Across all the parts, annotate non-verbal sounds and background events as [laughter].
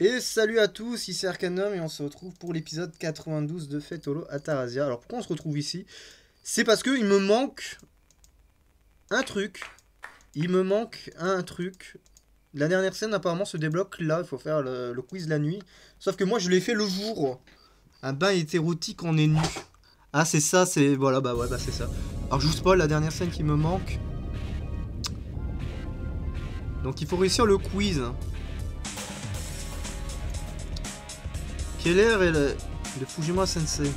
Et salut à tous, ici Arcanum et on se retrouve pour l'épisode 92 de Fate Holo Atarasia. Alors pourquoi on se retrouve ici? C'est parce qu'il me manque un truc. Il me manque un truc. La dernière scène apparemment se débloque là, il faut faire le, le quiz la nuit. Sauf que moi je l'ai fait le jour. Un bain hétérotique en est nu. Ah c'est ça, c'est... Voilà, bah ouais, bah c'est ça. Alors je vous spoil la dernière scène qui me manque. Donc il faut réussir le quiz. Quelle heure est le, de Fujima Sensei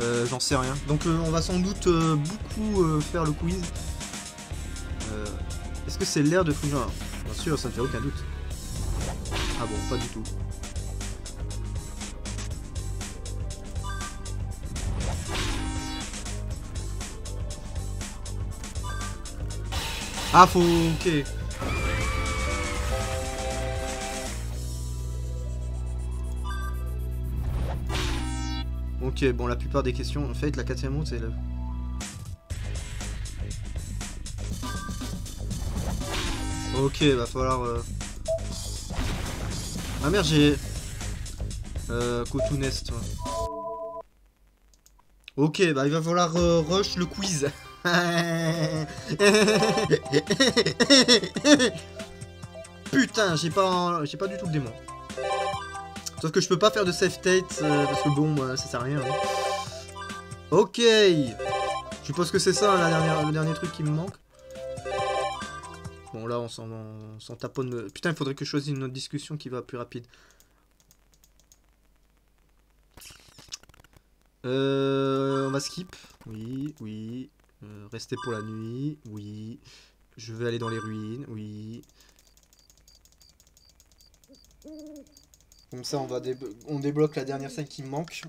euh, J'en sais rien. Donc euh, on va sans doute euh, beaucoup euh, faire le quiz. Est-ce que c'est l'heure de Fujima? Bien sûr, ça ne fait aucun doute. Ah bon, pas du tout. Ah, faut... Ok. Ok, bon, la plupart des questions... En fait, la quatrième route, c'est le... Ok, va falloir... euh, Ah merde, j'ai... Euh, ouais. Ok, bah il va falloir euh, rush le quiz. [laughs] Putain, j'ai pas, j'ai pas du tout le démon. Sauf que je peux pas faire de save state euh, parce que bon, euh, ça sert à rien. hein. Ok. Je suppose que c'est ça hein, le dernier truc qui me manque. Bon là, on s'en, on s'en taponne. Putain, il faudrait que je choisisse une autre discussion qui va plus rapide. Euh, on va skip. Oui, oui. Euh, rester pour la nuit. Oui. Je vais aller dans les ruines. Oui. Comme ça, on, va on débloque la dernière scène qui me manque.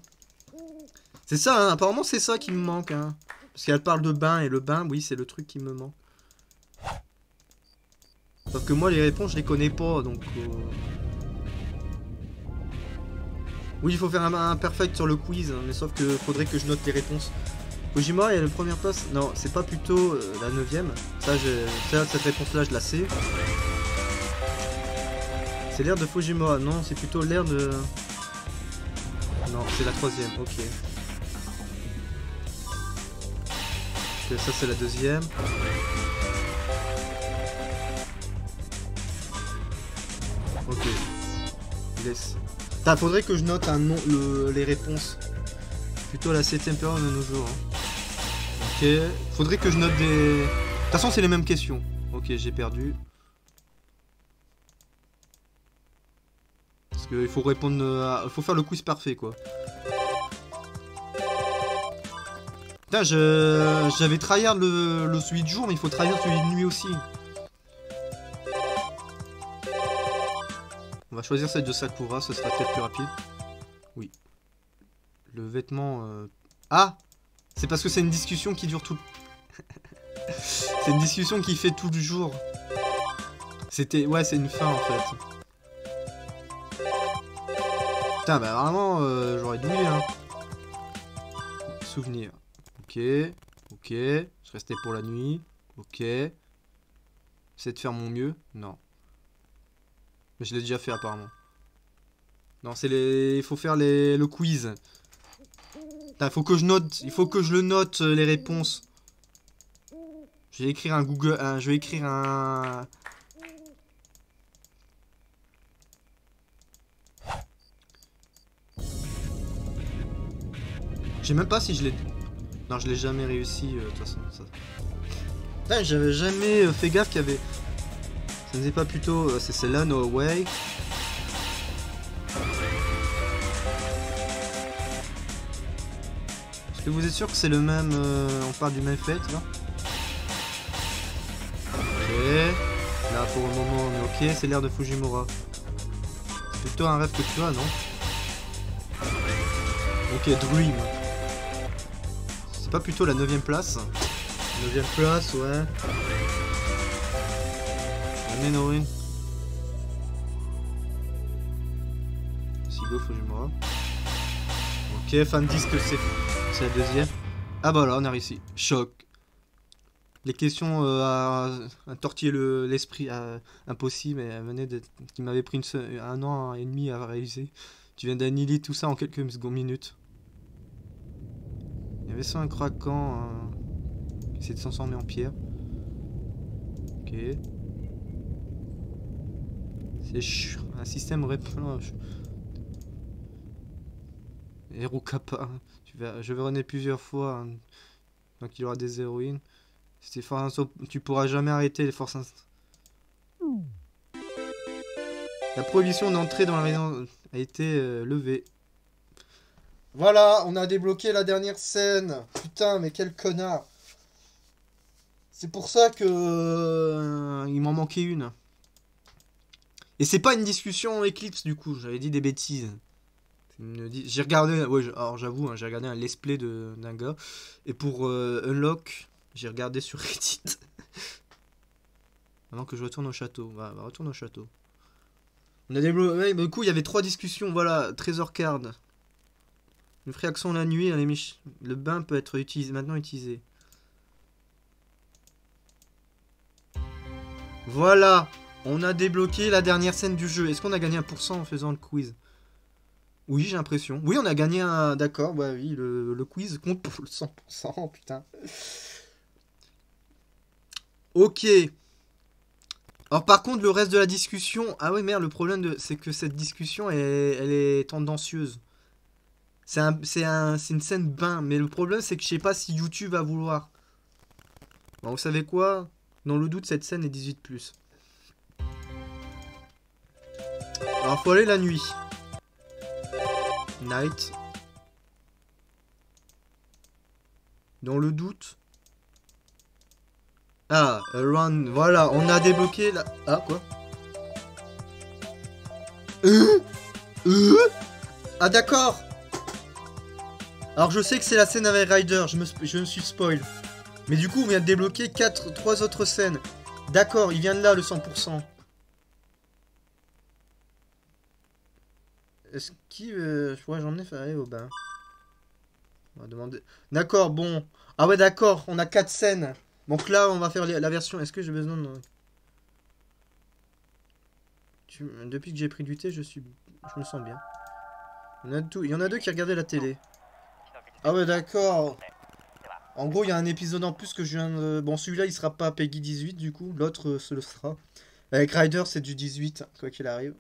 C'est ça, hein, apparemment c'est ça qui me manque. Hein. Parce qu'elle parle de bain et le bain, oui, c'est le truc qui me manque. Sauf que moi, les réponses, je les connais pas, donc... euh, Oui, il faut faire un, perfect sur le quiz, hein, mais sauf que faudrait que je note les réponses. Kojima est la première place? Non, c'est pas plutôt euh, la neuvième. Ça, ça, cette réponse-là, je la sais. C'est l'air de Fujimura. Non, c'est plutôt l'air de... Non, c'est la troisième, ok. Ça, c'est la deuxième. Ok. Laisse. Putain, faudrait que je note un nom, le- les réponses. Plutôt la septième période de nos jours. hein. Ok. Faudrait que je note des... De toute façon, c'est les mêmes questions. Ok, j'ai perdu. Parce qu'il faut répondre à... Il faut faire le quiz parfait, quoi. Putain, je... J'avais tryhard le... le celui de jour, mais il faut tryhard celui de nuit aussi. On va choisir celle de Sakura, ce sera peut-être plus rapide. Oui. Le vêtement... euh, Ah C'est parce que c'est une discussion qui dure tout... [laughs] c'est une discussion qui fait tout le jour. C'était... Ouais, c'est une fin, en fait. Putain, bah vraiment, euh, j'aurais douillé, hein. Souvenir. Ok. Ok. Je restais pour la nuit. Ok. J'essaie de faire mon mieux. Non. Mais je l'ai déjà fait apparemment. Non, c'est les. Il faut faire les... le quiz. Putain, faut que je note. Il faut que je le note euh, les réponses. Je vais écrire un Google. un- Je vais écrire un. Je sais même pas si je l'ai. Non, je l'ai jamais réussi euh, de toute façon. Ça... J'avais jamais euh, fait gaffe qu'il y avait. Ça n'est pas plutôt. euh, c'est celle-là, No Way. Est-ce que vous êtes sûr que c'est le même. on parle du même fait là Ok. Là pour le moment on est ok, c'est l'air de Fujimura. C'est plutôt un rêve que tu as, non? Ok, Dream. Pas plutôt la 9ème place 9ème place, ouais. Amenorin. Sigo Fujimura. Ok, fan disque c'est c'est la deuxième. Ah bah là, on a réussi. Choc. les questions euh, à, à tortiller le- l'esprit impossible, d'être- qui m'avaient pris une un an et demi à réaliser. Tu viens d'annihiler tout ça en quelques secondes minutes. Il y avait ça un craquant hein, qui essaie de se transformer en pierre. Ok. C'est un système réplant. Héros kappa. Tu vas, je vais runner plusieurs fois. hein. Donc il y aura des héroïnes. En saut, tu pourras jamais arrêter les forces inst- La prohibition d'entrer dans la résidence a été euh, levée. Voilà, on a débloqué la dernière scène. Putain, mais quel connard. C'est pour ça que euh, il m'en manquait une. Et c'est pas une discussion Eclipse du coup, j'avais dit des bêtises. J'ai regardé, alors j'avoue, hein, j'ai regardé un let's play de- d'un gars. Et pour euh, Unlock, j'ai regardé sur [laughs] Reddit. Avant que je retourne au château. Va, retourne au château. On a débloqué. ouais, du coup, il y avait trois discussions. Voilà, Trésor Card. Une vraie action la nuit. Le bain peut être utilisé, maintenant utilisé. Voilà, on a débloqué la dernière scène du jeu. Est-ce qu'on a gagné 1% en faisant le quiz? Oui, j'ai l'impression. Oui, on a gagné un. D'accord, bah oui, le, quiz compte pour le 100%, [laughs] putain. Ok. Alors par contre, le reste de la discussion... Ah ouais, merde, le problème, de... c'est que cette discussion, elle, elle est tendancieuse. C'est un, un, une scène bain, mais le problème, c'est que je sais pas si YouTube va vouloir. Bon, vous savez quoi? Dans le doute, cette scène est 18+. Alors, faut aller la nuit. Night. Dans le doute. Ah, around. Voilà, on a débloqué la. Ah, quoi? Euh? Euh? Ah, d'accord Alors, je sais que c'est la scène avec Ryder, je me, je me suis spoil. Mais du coup, on vient de débloquer 4, 3 autres scènes. D'accord, il vient de là, le 100%. Est-ce qu'il... euh, je pourrais j'en ai fait au bain On va demander... D'accord, bon. Ah ouais, d'accord, on a 4 scènes. Donc là, on va faire la version... Est-ce que j'ai besoin de... Depuis que j'ai pris du thé, je suis... Je me sens bien. Il y en a deux qui regardaient la télé. Ah ouais, d'accord. En gros, il y a un épisode en plus que je viens de... Bon, celui-là, il sera pas Peggy 18, du coup. L'autre, euh, ce le sera. Avec Ryder, c'est du 18, quoi qu'il arrive.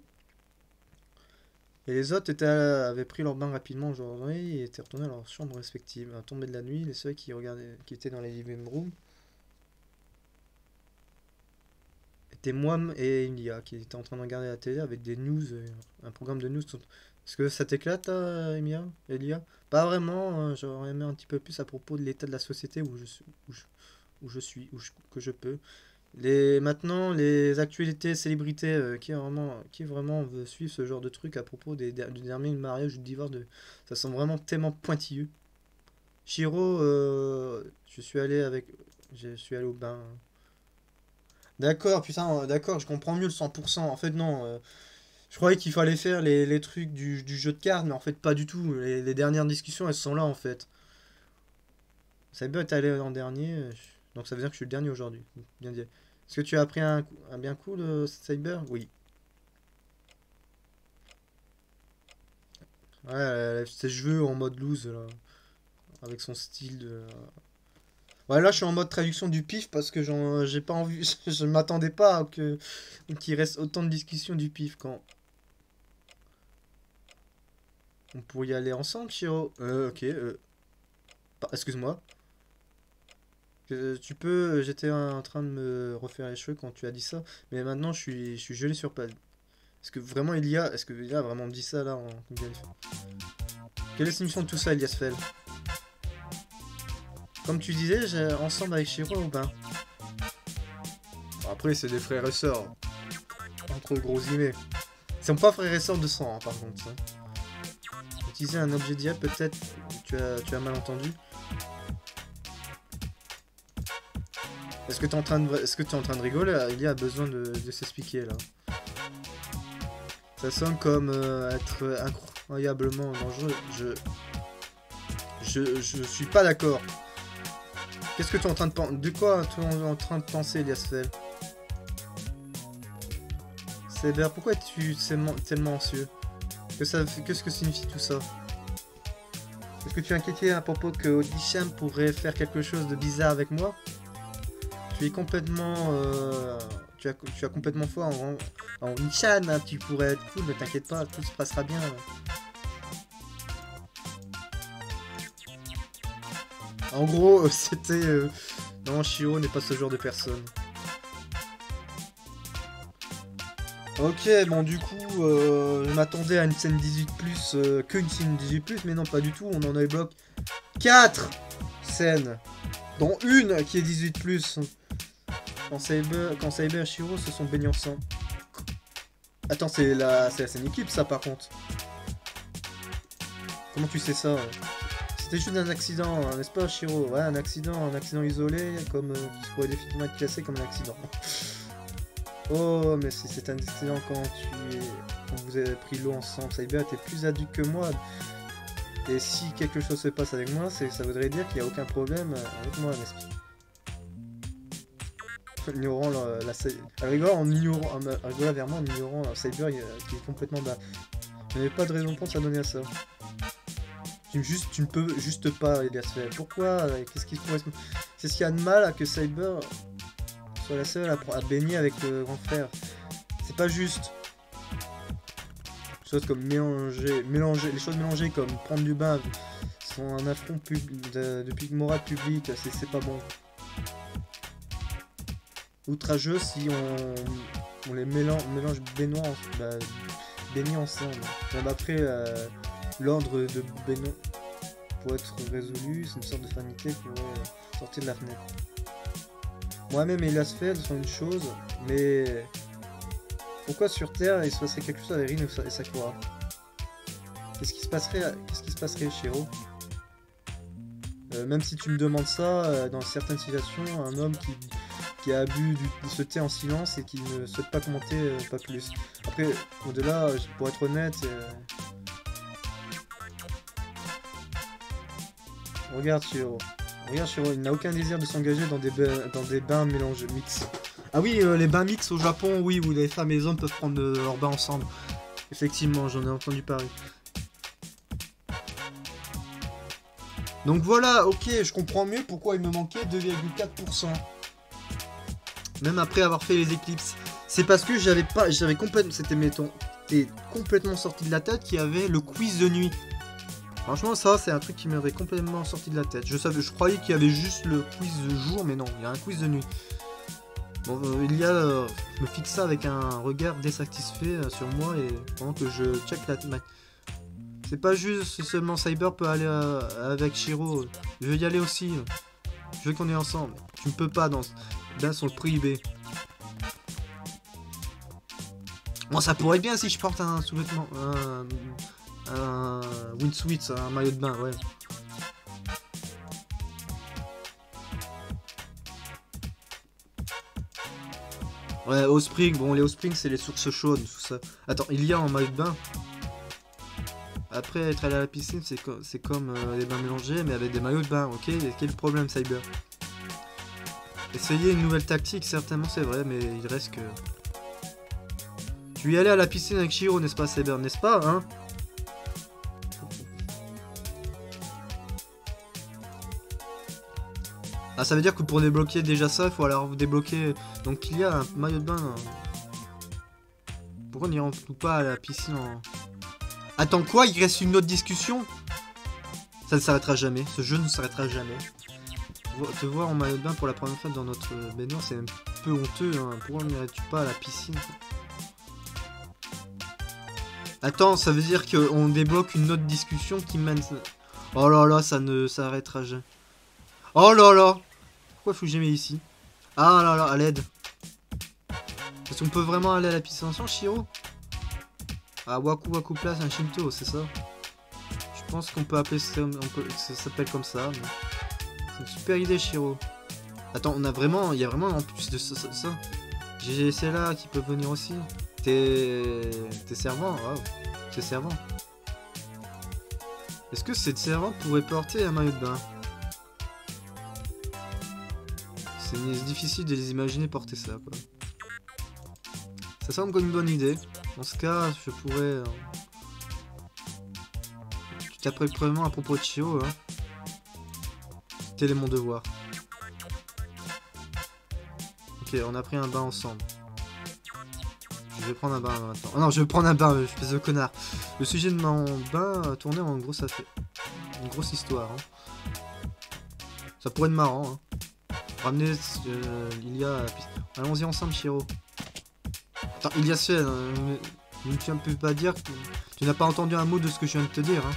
Et les autres étaient, avaient pris leur bain rapidement aujourd'hui et étaient retournés à leur chambre respective. À la tombée de la nuit, les seuls qui regardaient, qui étaient dans les living rooms étaient moi et Ilia qui étaient en train de regarder la télé avec des news, euh, un programme de news. Est-ce que ça t'éclate, euh, Emilia Elia? Pas vraiment, euh, j'aurais aimé un petit peu plus à propos de l'état de la société où je, où je, où je suis, où je- que je peux. Les, maintenant, les actualités, célébrités, euh, qui vraiment, qui vraiment veut suivre ce genre de truc à propos des, du dernier mariage ou divorce, ça semble vraiment tellement pointilleux. Shiro, euh, je suis allé avec, je suis allé au bain. D'accord, putain, d'accord, je comprends mieux le 100%. En fait, non, je croyais qu'il fallait faire les, les trucs du, du jeu de cartes, mais en fait, pas du tout. Les, les dernières discussions, elles sont là, en fait. Cyber est allé en dernier, euh, donc ça veut dire que je suis le dernier aujourd'hui. Bien. Est-ce que tu as appris un, un bien coup de Cyber? Oui. Ouais, ses cheveux en mode loose, là. Avec son style de... Ouais, là, je suis en mode traduction du pif parce que j'ai pas envie... [laughs] Je m'attendais pas à que qu'il reste autant de discussions du pif quand... On pourrait y aller ensemble, Chiro. Euh, ok. euh, Excuse-moi. Euh, tu peux... J'étais en train de me refaire les cheveux quand tu as dit ça, mais maintenant je suis, je suis gelé sur pad. Est-ce que vraiment il y a... Est-ce que y a vraiment me dit ça là en... Quelle est la signification de tout ça, Elias Fell? Comme tu disais, ensemble avec Shiro au bain. Après, c'est des frères et sœurs. Entre gros guillemets. Ils sont pas frères et sœurs de sang, hein, par contre. Utiliser un objet d'IA, peut-être tu as, tu as mal entendu. Est-ce que tu es en train de, est-ce que tu es en train de rigoler Il y a besoin de, de s'expliquer là. Ça sonne comme euh, être incroyablement dangereux. Je, je, je suis pas d'accord. Qu'est-ce que tu es en train de penser De quoi tu es en train de penser, Eliasfel Cyber, pourquoi es-tu tellement anxieux? Qu'est-ce que signifie tout ça Est-ce que tu es inquiété à propos que Odisham pourrait faire quelque chose de bizarre avec moi Tu es complètement... Euh, tu, as, tu as complètement foi en, en hein, tu pourrais être cool, ne t'inquiète pas, tout se passera bien. En gros, [laughs] c'était... Euh, non, Shiro n'est pas ce genre de personne. Ok, bon du coup, euh, je m'attendais à une scène 18+, euh, que une scène 18+, mais non, pas du tout, on en a eu bloc 4 scènes, dont une qui est 18+. Quand Saber, quand et Shiro se sont baignés ensemble. Attends, c'est la, la scène équipe ça par contre. Comment tu sais ça C'était juste un accident, hein, n'est-ce pas Shiro? Ouais, un accident, un accident isolé, comme euh, qui pourrait définitivement être classé comme un accident. Oh, mais c'est un accident quand tu quand vous avez pris l'eau ensemble. Cyber était plus adulte que moi. Et si quelque chose se passe avec moi, ça voudrait dire qu'il n'y a aucun problème avec moi, n'est-ce pas ignorant la, la, la en ignorant, moi en ignorant Cyber qui est complètement bas. Je n'avais pas de raison pour s'adonner à ça. Tu, ne peux juste pas, Elias. Pourquoi? Qu'est-ce qui se... C'est ce qu'il y a de mal à que Cyber soit la seule à, baigner avec le grand frère. C'est pas juste. Comme mélanger, les choses mélangées comme prendre du bain sont un affront de, morale publique, c'est pas bon. Outrageux si on, les mélange, mélange bah, ensemble. Même après, euh, l'ordre de baignois pour être résolu, c'est une sorte de famité qui sortir de la fenêtre. Moi-même et Lasfeld sont une chose, mais pourquoi sur Terre il se passerait quelque chose avec Rin et Sakura? Qu'est-ce qui se passerait Qu'est-ce qui se passerait chez Ro euh, Même si tu me demandes ça, euh, dans certaines situations, un homme qui, qui a bu du, se tait en silence et qui ne souhaite pas commenter euh, pas plus. Après, au-delà, pour être honnête, regarde Shiro. Regarde, il n'a aucun désir de s'engager dans des, bains, dans des bains mix. Ah oui, euh, les bains mix au Japon, oui, où les femmes et les hommes peuvent prendre euh, leurs bains ensemble. Effectivement, j'en ai entendu parler. Donc voilà, ok, je comprends mieux pourquoi il me manquait 2,4%. Même après avoir fait les éclipses. C'est parce que j'avais pas, j'avais complètement, c'était complètement sorti de la tête qu'il y avait le quiz de nuit. Franchement, ça, c'est un truc qui m'avait complètement sorti de la tête. Je savais, je croyais qu'il y avait juste le quiz de jour, mais non, il y a un quiz de nuit. Bon, euh, il y a, euh, je me fixe ça avec un regard désatisfait euh, sur moi et pendant que je check la C'est pas juste seulement Cyber peut aller avec Shiro. Je veux y aller aussi. Je veux qu'on est ensemble. Tu ne peux pas dans, dans son privé. Bon, ça pourrait bien si je porte un sous-vêtement un windsuit, un maillot de bain, ouais. Ouais, au spring, bon les au spring c'est les sources chaudes, tout ça. Attends, il y a en maillot de bain. Après être allé à la piscine, c'est comme euh, les bains mélangés, mais avec des maillots de bain, ok? Quel problème, Cyber? Essayer une nouvelle tactique, certainement c'est vrai, mais il reste que... Tu y allais à la piscine avec Shiro, n'est-ce pas, Cyber, n'est-ce pas, hein? Ah, ça veut dire que pour débloquer déjà ça, il faut alors débloquer... Donc il y a un maillot de bain. Hein. Pourquoi on rentre pas à la piscine en... Attends quoi? Il reste une autre discussion? Ça ne s'arrêtera jamais. Ce jeu ne s'arrêtera jamais. Te voir en maillot de bain pour la première fois dans notre baignoire, c'est un peu honteux. Hein. Pourquoi n'irais-tu pas à la piscine Attends, ça veut dire qu'on débloque une autre discussion qui mène... Oh là là, ça ne s'arrêtera jamais. Oh là là Pourquoi faut que j'ai mis ici? Ah là là, à l'aide. Est-ce qu'on peut vraiment aller à la piscine ensemble, Shiro Ah, Waku Waku Place, un Shinto, c'est ça? Je pense qu'on peut appeler ça, ça s'appelle comme ça. C'est une super idée, Shiro. Attends, on a vraiment, il y a vraiment en plus de ça. ça, J'ai là qui peut venir aussi. T'es, t'es servant, wow. C'est servant. Est-ce que cette servante pourrait porter un maillot de bain? C'est difficile de les imaginer porter ça, quoi. Ça semble comme une bonne idée. Dans ce cas, je pourrais... Euh, tu t'apprêtes probablement à propos de Chio. Tel est mon devoir. Ok, on a pris un bain ensemble. Je vais prendre un bain maintenant. Oh non, je vais prendre un bain, je fais de connard. Le sujet de mon bain a tourné en grosse affaire. Une grosse histoire. Hein. Ça pourrait être marrant. Hein. Ramener euh, Lilia Allons-y ensemble, Chiro. Attends, Ilia fait, hein, tu ne peux pas dire que tu n'as pas entendu un mot de ce que je viens de te dire. Hein.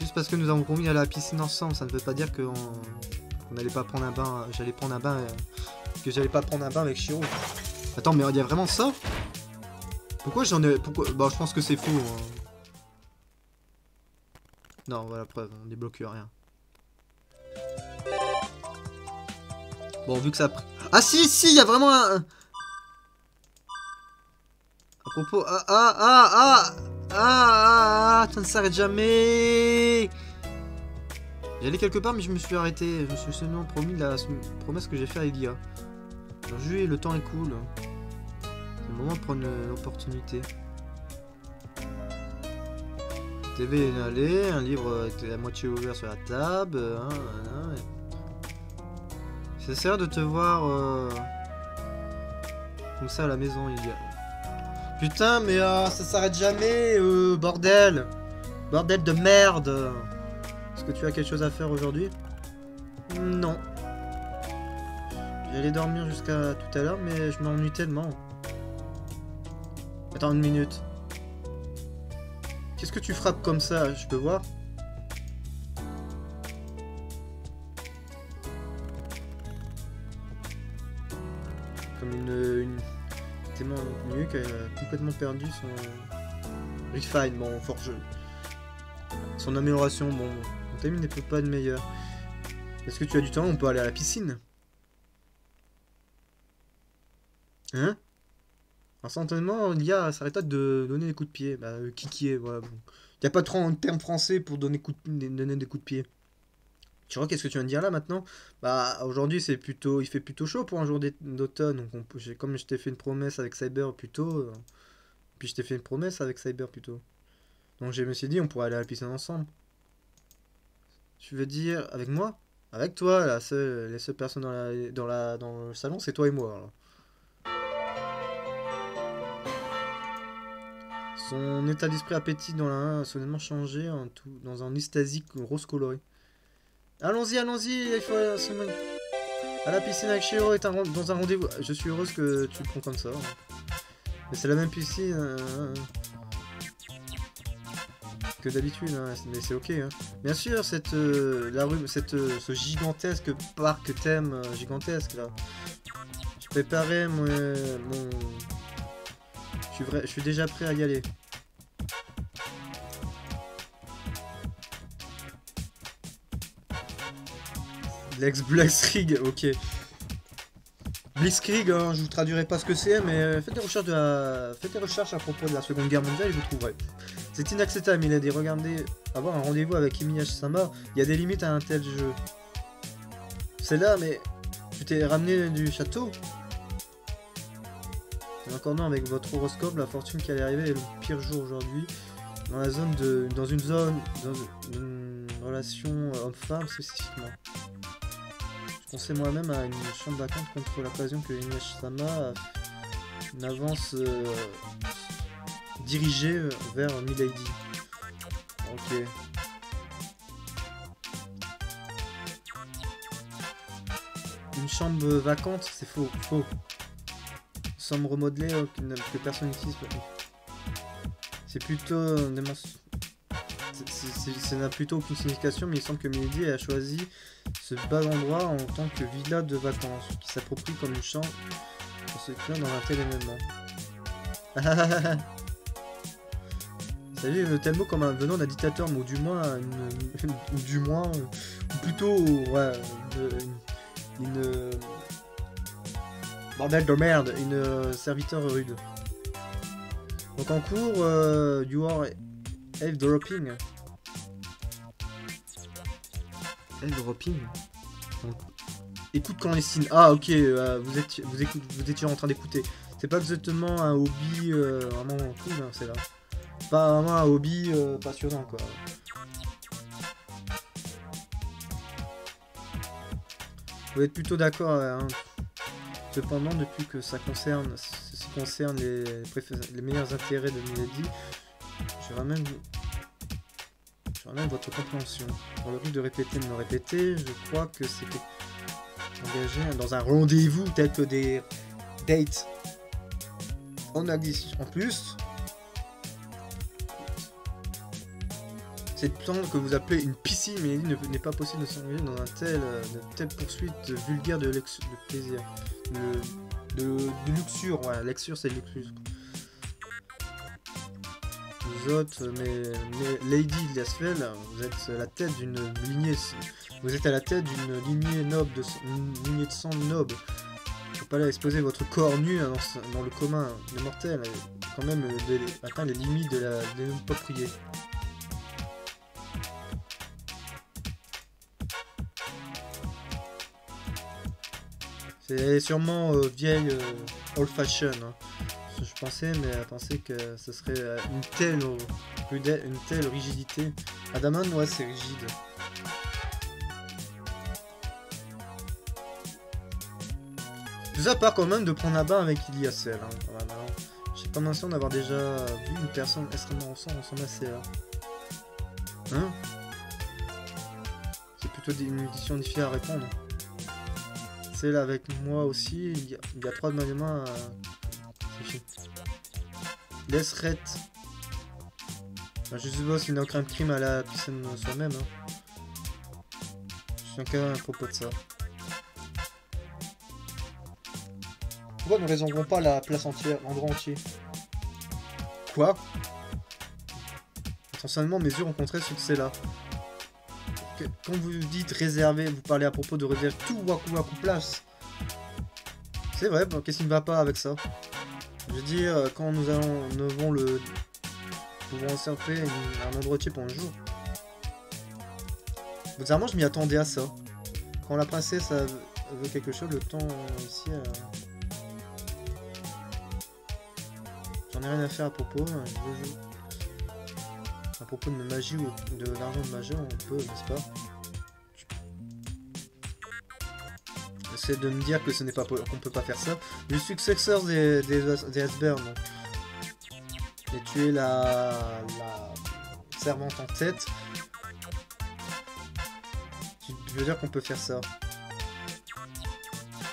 Juste parce que nous avons convenu à la piscine ensemble, ça ne veut pas dire qu'on n'allait pas prendre un bain. J'allais prendre un bain. Euh, que j'allais pas prendre un bain avec Chiro. Attends, mais il y a vraiment ça? Pourquoi j'en ai... Pourquoi... Bah, je pense que c'est faux. Hein. Non, voilà, preuve, on débloque rien. Bon, vu que ça... Ah si, si, il y a vraiment un... À propos... Ah, ah, ah, ah Ah, ah, ah, ça ne s'arrête jamais J'allais quelque part, mais je me suis arrêté. Je me suis seulement promis la promesse que j'ai fait à Elia. En juillet, le temps est cool. C'est le moment de prendre l'opportunité. TV allée, un livre à moitié ouvert sur la table. Hein, C'est sert de te voir euh, comme ça à la maison, il y a. Putain, mais euh, ça s'arrête jamais, euh, bordel Bordel de merde Est-ce que tu as quelque chose à faire aujourd'hui? Non. J'allais dormir jusqu'à tout à l'heure, mais je m'ennuie tellement. Attends une minute. Qu'est-ce que tu frappes comme ça? Je peux voir? Une... une... Tellement mieux qu'elle a complètement perdu son... Refine, bon, forge. Son amélioration, bon, mon timing n'est pas de meilleur. Est-ce que tu as du temps On peut aller à la piscine? Hein? Instantanément, l'IA s'arrêta de donner des coups de pied. Bah, euh, qui est, voilà. Bon. Y a pas trop un terme français pour donner, coup donner des coups de pied. Tu vois, qu'est-ce que tu viens de dire là maintenant? Bah, aujourd'hui, c'est plutôt, il fait plutôt chaud pour un jour d'automne. Donc, comme je t'ai fait une promesse avec Cyber plus tôt, euh, puis je t'ai fait une promesse avec Cyber plus tôt. Donc, je me suis dit, on pourrait aller à la piscine ensemble. Tu veux dire avec moi? Avec toi, la seule, les seules personnes dans, la, dans, la, dans le salon, c'est toi et moi. Alors. Son état d'esprit appétit dans la 1 a soudainement changé tout, dans un estasique rose coloré. Allons-y, allons-y, il faut à la piscine avec Shiro est dans un rendez-vous. Je suis heureuse que tu prends comme ça. Mais c'est la même piscine euh, que d'habitude, hein, mais c'est ok. Hein. Bien sûr, cette euh, la cette euh, ce gigantesque parc thème gigantesque là. Je préparais mon je suis, vrai, je suis déjà prêt à y aller. Lex Blitzkrieg, ok. Blitzkrieg, hein, je vous traduirai pas ce que c'est, mais euh, faites des recherches des à propos de la Seconde Guerre mondiale et vous trouverez. C'est inacceptable, il a dit regardez, avoir un rendez-vous avec Emiya Sama, il y a des limites à un tel jeu. C'est là, mais tu t'es ramené du château? Accordant avec votre horoscope, la fortune qui allait arriver est le pire jour aujourd'hui. Dans la zone de. dans une zone. dans une relation homme-femme spécifiquement. Pensais moi-même à une chambre vacante contre la passion que Inuyasama une avance euh, dirigée vers Milady. Ok. Une chambre vacante, c'est faux, faux me remodeler euh, que, personne n'utilise. C'est plutôt euh, ça n'a plutôt aucune signification, mais il semble que Milady a choisi ce bas endroit en tant que villa de vacances, qui s'approprie comme une chambre pour se créer dans un tel événement. [laughs] Salut le tel comme un venant d'un dictateur, ou du moins, ou du moins, ou plutôt, ouais, une Bordel de merde, une euh, serviteur rude. Donc en cours, euh, you are dropping. dropping écoute clandestine. Ah, ok, euh, vous, étiez, vous, vous étiez en train d'écouter. C'est pas exactement un hobby euh, vraiment cool, hein, c'est là. Pas vraiment un hobby euh, passionnant, quoi. Vous êtes plutôt d'accord, hein. Cependant, depuis que ça concerne, ça concerne les, les meilleurs intérêts de Milady, je ramène, je ramène votre compréhension. Dans le but de répéter, de me répéter, je crois que c'est engagé dans un rendez-vous que des dates en. En plus, cette plante que vous appelez une piscine, mais il n'est pas possible de s'engager dans un tel, une telle poursuite vulgaire de, de plaisir. De luxure, voilà, luxure c'est luxure. Mais, Lady Liasfel, vous êtes la tête d'une lignée, vous êtes à la tête d'une lignée noble, de, une lignée de sang noble. Faut pas là exposer votre corps nu hein, dans, le commun des mortels, quand même de, atteindre les limites de la de. C'est sûrement euh, vieille euh, old fashion. Hein. Je pensais, mais à penser que ce serait euh, une telle, une telle rigidité. Adaman, ouais, c'est rigide. Tout ça part quand même de prendre un bain avec Iliasel. Hein. J'ai pas l'impression d'avoir déjà vu une personne extrêmement ensemble assez là. Hein? C'est plutôt une édition difficile à répondre là avec moi aussi. Il y a, trois de ma main. Euh... Laisse Ret. je suppose qu'il n'a aucun crime à la piscine soi-même. Hein. Je suis inquiet à propos de ça. Pourquoi ne réservons pas la place entière, l'endroit entier? Quoi? Essentiellement, mes yeux rencontraient c'est là quand vous dites réserver, vous parlez à propos de réserver tout Waku Waku Place. C'est vrai, qu'est-ce qui ne va pas avec ça? Je veux dire, quand nous allons, nous le... Nous pouvons surfer un endroit type en jour. Bizarrement, je m'y attendais à ça. Quand la princesse veut quelque chose, le temps ici... Euh, j'en ai rien à faire à propos, hein, à propos de magie ou de l'argent de magie, on peut, n'est-ce pas? C'est de me dire que ce n'est pas qu'on peut pas faire ça. Le successeur des, des, des et tu es la, la servante en tête. Tu veux dire qu'on peut faire ça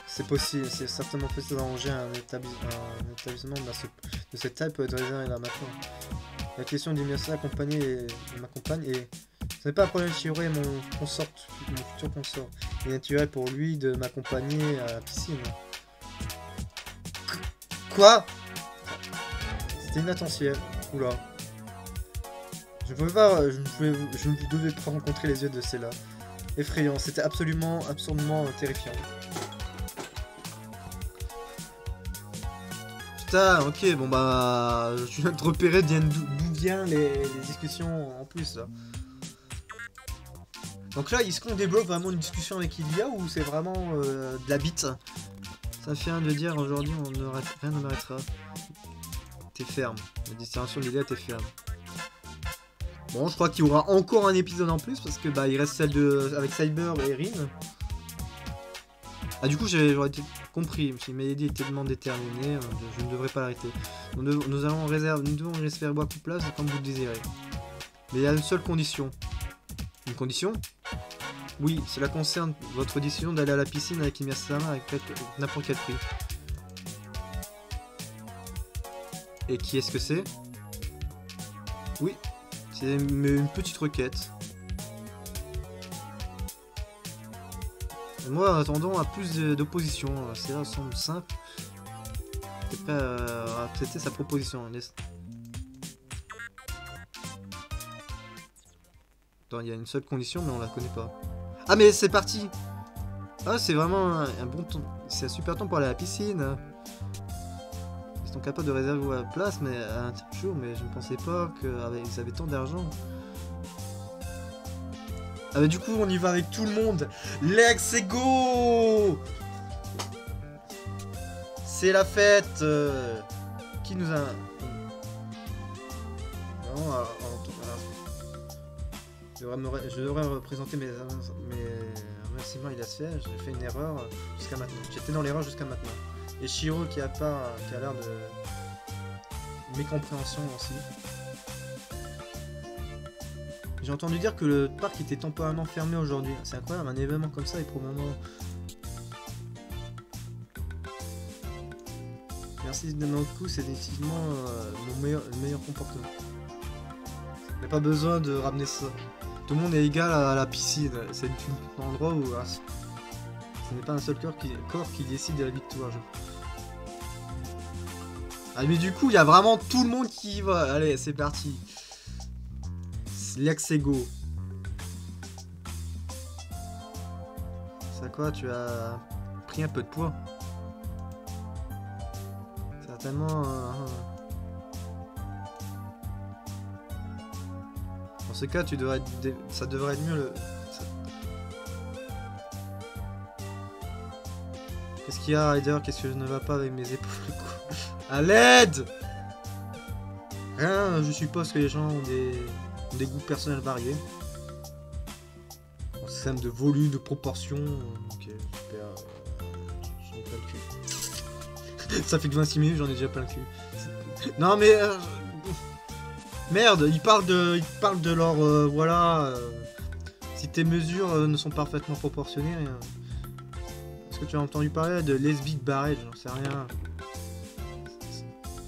C'est possible, c'est certainement possible d'arranger un, établissement de, cette taille peut être réservé là maintenant. La question d'Imiasa accompagner ma compagne et ce n'est pas un problème Shiro et mon consort, mon futur consort. Il est naturel pour lui de m'accompagner à la piscine. Quoi? C'était inattention. Oula. Je ne pouvais pas, je ne, pouvais, je ne devais pas rencontrer les yeux de celle-là. Effrayant, c'était absolument, absolument terrifiant. ok, bon bah, je viens de repérer d'où viennent les, discussions en plus. Donc là, est-ce qu'on débloque vraiment une discussion avec Ilia ou c'est vraiment euh, de la bite? Ça fait de dire aujourd'hui, on ne rien ne. T'es ferme. La destination d'Ilia, t'es ferme. Bon, je crois qu'il y aura encore un épisode en plus parce que bah il reste celle de avec Cyber et Erin. Ah du coup j'aurais compris, si Mélodie est tellement déterminée, euh, je, ne devrais pas l'arrêter. Nous, allons réserver, nous devons réserver beaucoup de place comme vous le désirez. Mais il y a une seule condition. Condition Oui, cela concerne votre décision d'aller à la piscine avec Imiasama avec n'importe quel prix. Et qui est-ce que c'est? Oui, c'est une petite requête. Moi, en attendant à plus d'opposition, euh, c'est là semble simple. Prêt à accepter sa proposition. Il y a une seule condition, mais on la connaît pas. Ah, mais c'est parti Ah, c'est vraiment un, bon temps. C'est un super temps pour aller à la piscine. Ils sont capables de réserver la place, mais à un jour, mais je ne pensais pas qu'ils avaient tant d'argent. Ah bah du coup on y va avec tout le monde. Lex et go C'est la fête euh, Qui nous a... Non, ah, je, devrais représenter mes, mes remerciements il a fait, j'ai fait une erreur jusqu'à maintenant. J'étais dans l'erreur jusqu'à maintenant. Et Shiro qui a pas qui a l'air de mécompréhension aussi. J'ai entendu dire que le parc était temporairement fermé aujourd'hui. C'est incroyable, un événement comme ça est probablement... Merci coup, c'est définitivement euh, mon meilleur, le meilleur comportement. A pas besoin de ramener ça. Tout le monde est égal à la piscine. C'est un endroit où ah, ce n'est pas un seul corps qui, décide de la victoire. Ah mais du coup, il y a vraiment tout le monde qui y va. Allez, c'est parti. Lexego. C'est quoi Tu as pris un peu de poids? Certainement... Euh, cas, tu devrais être... ça devrait être mieux le... Qu'est-ce qu'il y a, Ryder? Qu'est-ce que je ne va pas avec mes épaules À l'aide Rien, je suppose que les gens ont des goûts personnels variés. En système de volume, de proportion. Ok, super. [laughs] Ça fait que 26 minutes, j'en ai déjà plein le cul. Non mais... Euh, merde, ils parlent de, ils parlent de leur... Euh, voilà... Euh, si tes mesures ne sont parfaitement proportionnées... Est-ce que tu as entendu parler de lesbique barrage? J'en sais rien. C'est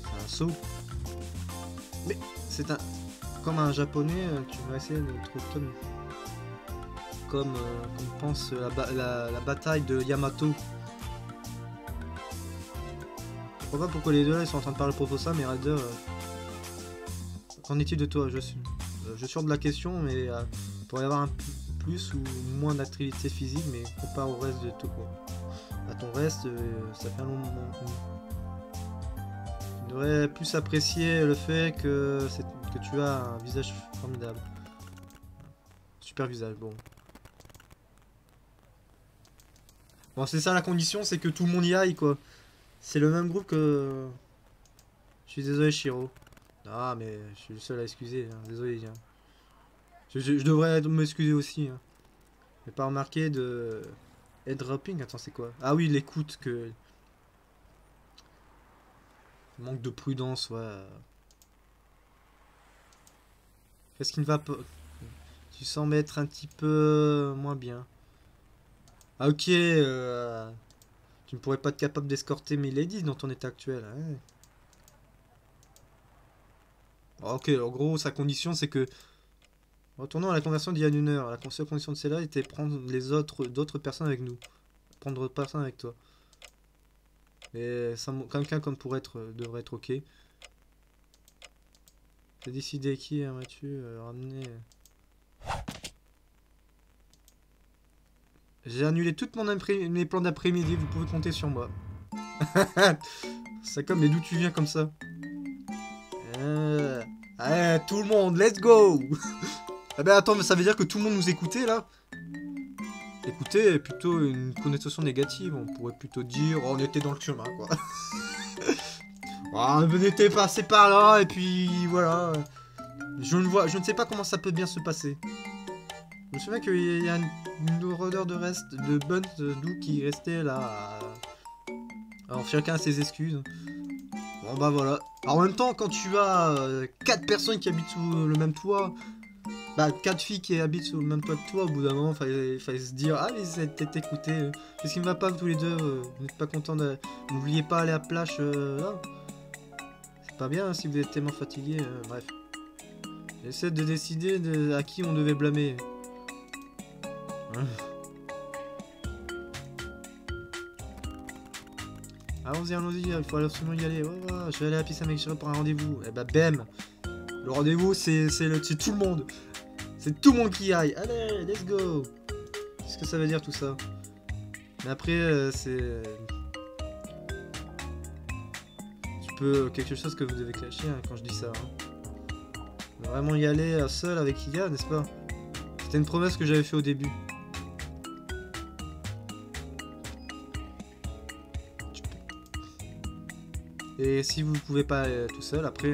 un saut. Mais c'est un comme un japonais, euh, tu vas essayer d'être comme, comme euh, on pense la, la, bataille de Yamato. Je comprends pas pourquoi les deux là ils sont en train de parler pour ça, mais Raider, euh, qu'en est-il de toi Je suis, je sûr de la question, mais il pourrait y avoir un plus ou moins d'activité physique, mais comparé au reste de tout quoi. À ton reste, ça fait un long moment. Tu devrais plus apprécier le fait que que tu as un visage formidable. Super visage, bon. Bon, c'est ça la condition, c'est que tout le monde y aille, quoi. C'est le même groupe que... Je suis désolé, Shiro. Ah, mais je suis le seul à excuser, hein. désolé. Je, devrais m'excuser aussi. Hein. Mais pas remarqué de... Head dropping, attends, c'est quoi? Ah oui, l'écoute que... Manque de prudence, ouais. Qu'est-ce qui ne va pas Tu sembles être un petit peu moins bien? Ah ok, euh, tu ne pourrais pas être capable d'escorter mes ladies dans ton état actuel. Hein. Ah, ok, en gros, sa condition c'est que... Retournons à la conversation d'il y a une heure. La seule condition de celle-là était prendre les autres d'autres personnes avec nous. Prendre d'autres personnes avec toi. Et quelqu'un comme pour être devrait être ok. T'as décidé qui, Mathieu euh, Ramener. J'ai annulé toutes mon mes plans d'après-midi, vous pouvez compter sur moi. [laughs] C'est comme, mais d'où tu viens comme ça? Euh... Allez, tout le monde, let's go Ah [laughs] ben attends, mais ça veut dire que tout le monde nous écoutait là Écoutez, plutôt une connotation négative, on pourrait plutôt dire on était dans le chemin quoi. [laughs] Ah, venez passer par là, et puis voilà. Je ne, vois, je ne sais pas comment ça peut bien se passer. Je me souviens qu'il y a une, odeur de reste, de doux qui restait là. Alors chacun a ses excuses. Bon bah voilà. Alors, en même temps, quand tu as 4 euh, personnes qui habitent sous le même toit, bah 4 filles qui habitent sous le même toit que toi, au bout d'un moment, il fallait, se dire Ah, mais c'est peut-être écouté. Qu'est-ce qui ne va pas tous les deux euh, Vous n'êtes pas content de. N'oubliez pas aller à la plage euh, là pas bien hein, si vous êtes tellement fatigué, euh, bref. J'essaie de décider de, à qui on devait blâmer. Allons-y, allons-y, il faut absolument y aller. je vais aller à avec Chérie pour un rendez-vous. Et eh bah, bam Le rendez-vous, c'est tout le monde. C'est tout le monde qui y aille. Allez, let's go Qu'est-ce que ça veut dire tout ça? Mais après, euh, c'est quelque chose que vous devez cacher hein, quand je dis ça. Hein. Vraiment y aller seul avec Iya, n'est-ce pas? C'était une promesse que j'avais fait au début. Et si vous ne pouvez pas euh, tout seul, après,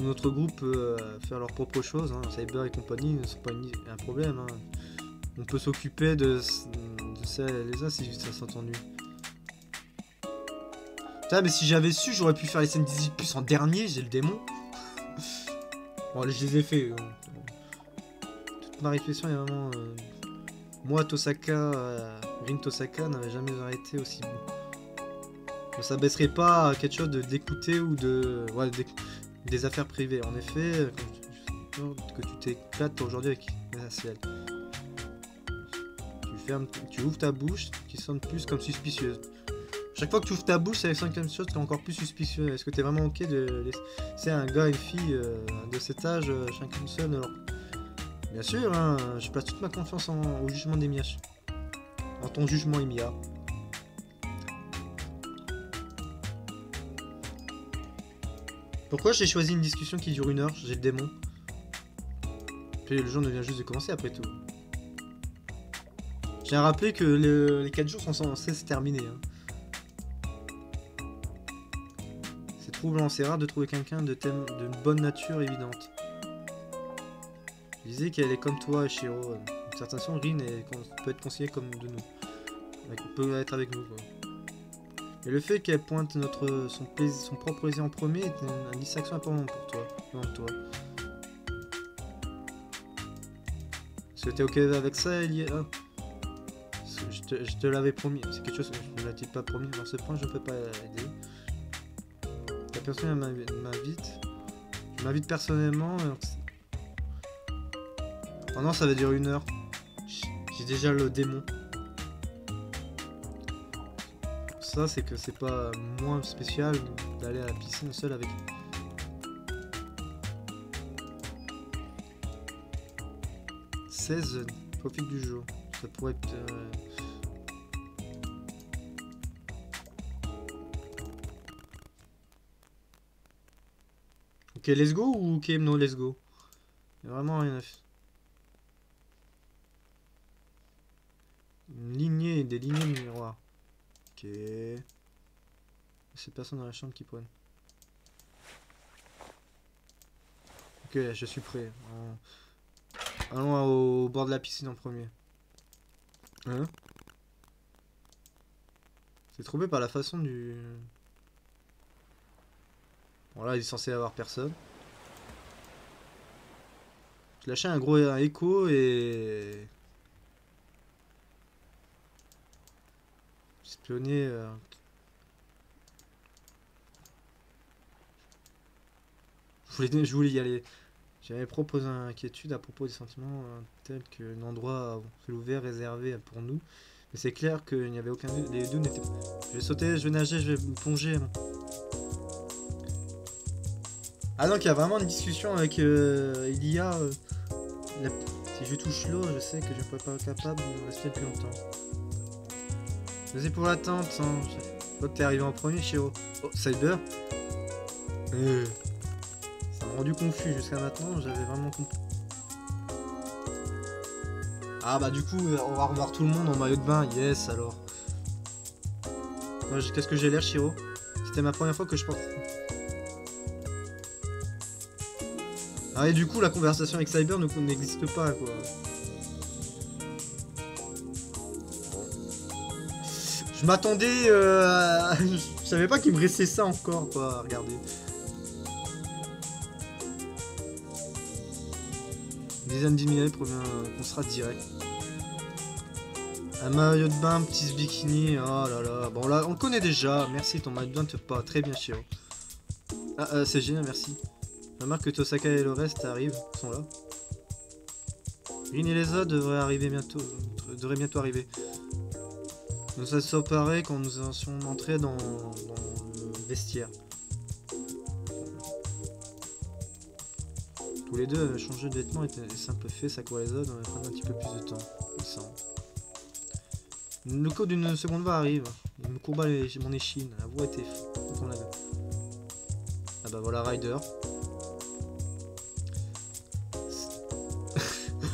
notre groupe peut euh, faire leurs propres choses. Hein. Cyber et compagnie ne sont pas un problème. Hein. On peut s'occuper de, de ça les uns si ça s'entendu. Mais si j'avais su, j'aurais pu faire les scènes 18 plus en dernier, j'ai le démon. [laughs] bon, je les ai fait. Euh. Toute ma réflexion est vraiment. Moi, Tosaka, Rin Tosaka n'avait jamais arrêté aussi bon ça baisserait pas quelque chose d'écouter ou de. Des affaires privées. En effet, que tu t'éclates aujourd'hui avec ciel. Tu fermes, tu ouvres ta bouche, qui sonne plus comme suspicieuse. Chaque fois que tu ouvres ta bouche, c'est quelque chose qui est encore plus suspicieux. Est-ce que tu es vraiment ok de laisser un gars et une fille euh, de cet âge, euh, chacun seul alors... Bien sûr, hein, je place toute ma confiance au jugement des miaches. En ton jugement, Imia. Pourquoi j'ai choisi une discussion qui dure une heure J'ai le démon. Puis le jour ne vient juste de commencer après tout. J'ai à rappeler que les 4 jours sont censés se terminer. Hein. C'est troublant, c'est rare de trouver quelqu'un de, de bonne nature évidente. Je disais qu'elle est comme toi, Shiro. Certaine façon, Rin peut être considérée comme de nous. Elle peut être avec nous. Et le fait qu'elle pointe notre, son, son propre plaisir en premier est une, distraction importante pour toi, pour toi. Est-ce que t'es ok avec ça, Elia Je te, je te l'avais promis. C'est quelque chose que je ne l'ai pas promis. Dans ce point, je ne peux pas aider. La personne m'invite. Je m'invite personnellement. Oh non, ça va durer une heure. J'ai déjà le démon. Ça, c'est que c'est pas moins spécial d'aller à la piscine seul avec. 16 profite du jour. Ça pourrait être. Euh, ok, let's go ou ok, non, let's go? Il a vraiment rien à faire. Une lignée, des lignées de miroir. Ok. C'est personne dans la chambre qui prenne. Ok, je suis prêt. Allons au bord de la piscine en premier. Hein? C'est troublé par la façon du... Bon là, il est censé avoir personne. Je lâchais un gros écho et... Euh, je, voulais, y aller. J'avais proposé une inquiétude à propos des sentiments euh, tels qu'un endroit ouvert réservé pour nous. Mais c'est clair qu'il n'y avait aucun Les deux n'étaient Je vais sauter, je vais nager, je vais me plonger. Ah donc il y a vraiment une discussion avec euh, Elia. Euh, si je touche l'eau, je sais que je ne pourrais pas être capable de rester plus longtemps. Vas-y pour l'attente. Hein. Que t'es arrivé en premier, Chiro. Oh, Cyber euh. Ça m'a rendu confus jusqu'à maintenant. J'avais vraiment compris. Ah bah du coup, on va revoir tout le monde en maillot de bain. Yes alors. Qu'est-ce que j'ai l'air, Chiro? C'était ma première fois que je porte. Ah et du coup, la conversation avec Cyber n'existe pas quoi. Je m'attendais euh. [laughs] Je savais pas qu'il me restait ça encore, quoi, regardez. Dizaine d'imigrés provient qu'on sera direct. Un maillot de bain, petit bikini, oh là là. Bon là, on le connaît déjà. Merci, ton maillot de bain te pas très bien, Chiro. Ah, euh, c'est génial, merci. Remarque que Tosaka et le reste arrivent, sont là. Rin et les devraient arriver bientôt, devraient bientôt arriver. Ça se paraît quand nous sommes entrés dans, le vestiaire. Tous les deux avaient changé de vêtements et simple fait, ça courait les autres, on va prendre un petit peu plus de temps. Le code d'une seconde va arrive. Il me courba mon échine. La voix était fou. Ah bah voilà Ryder.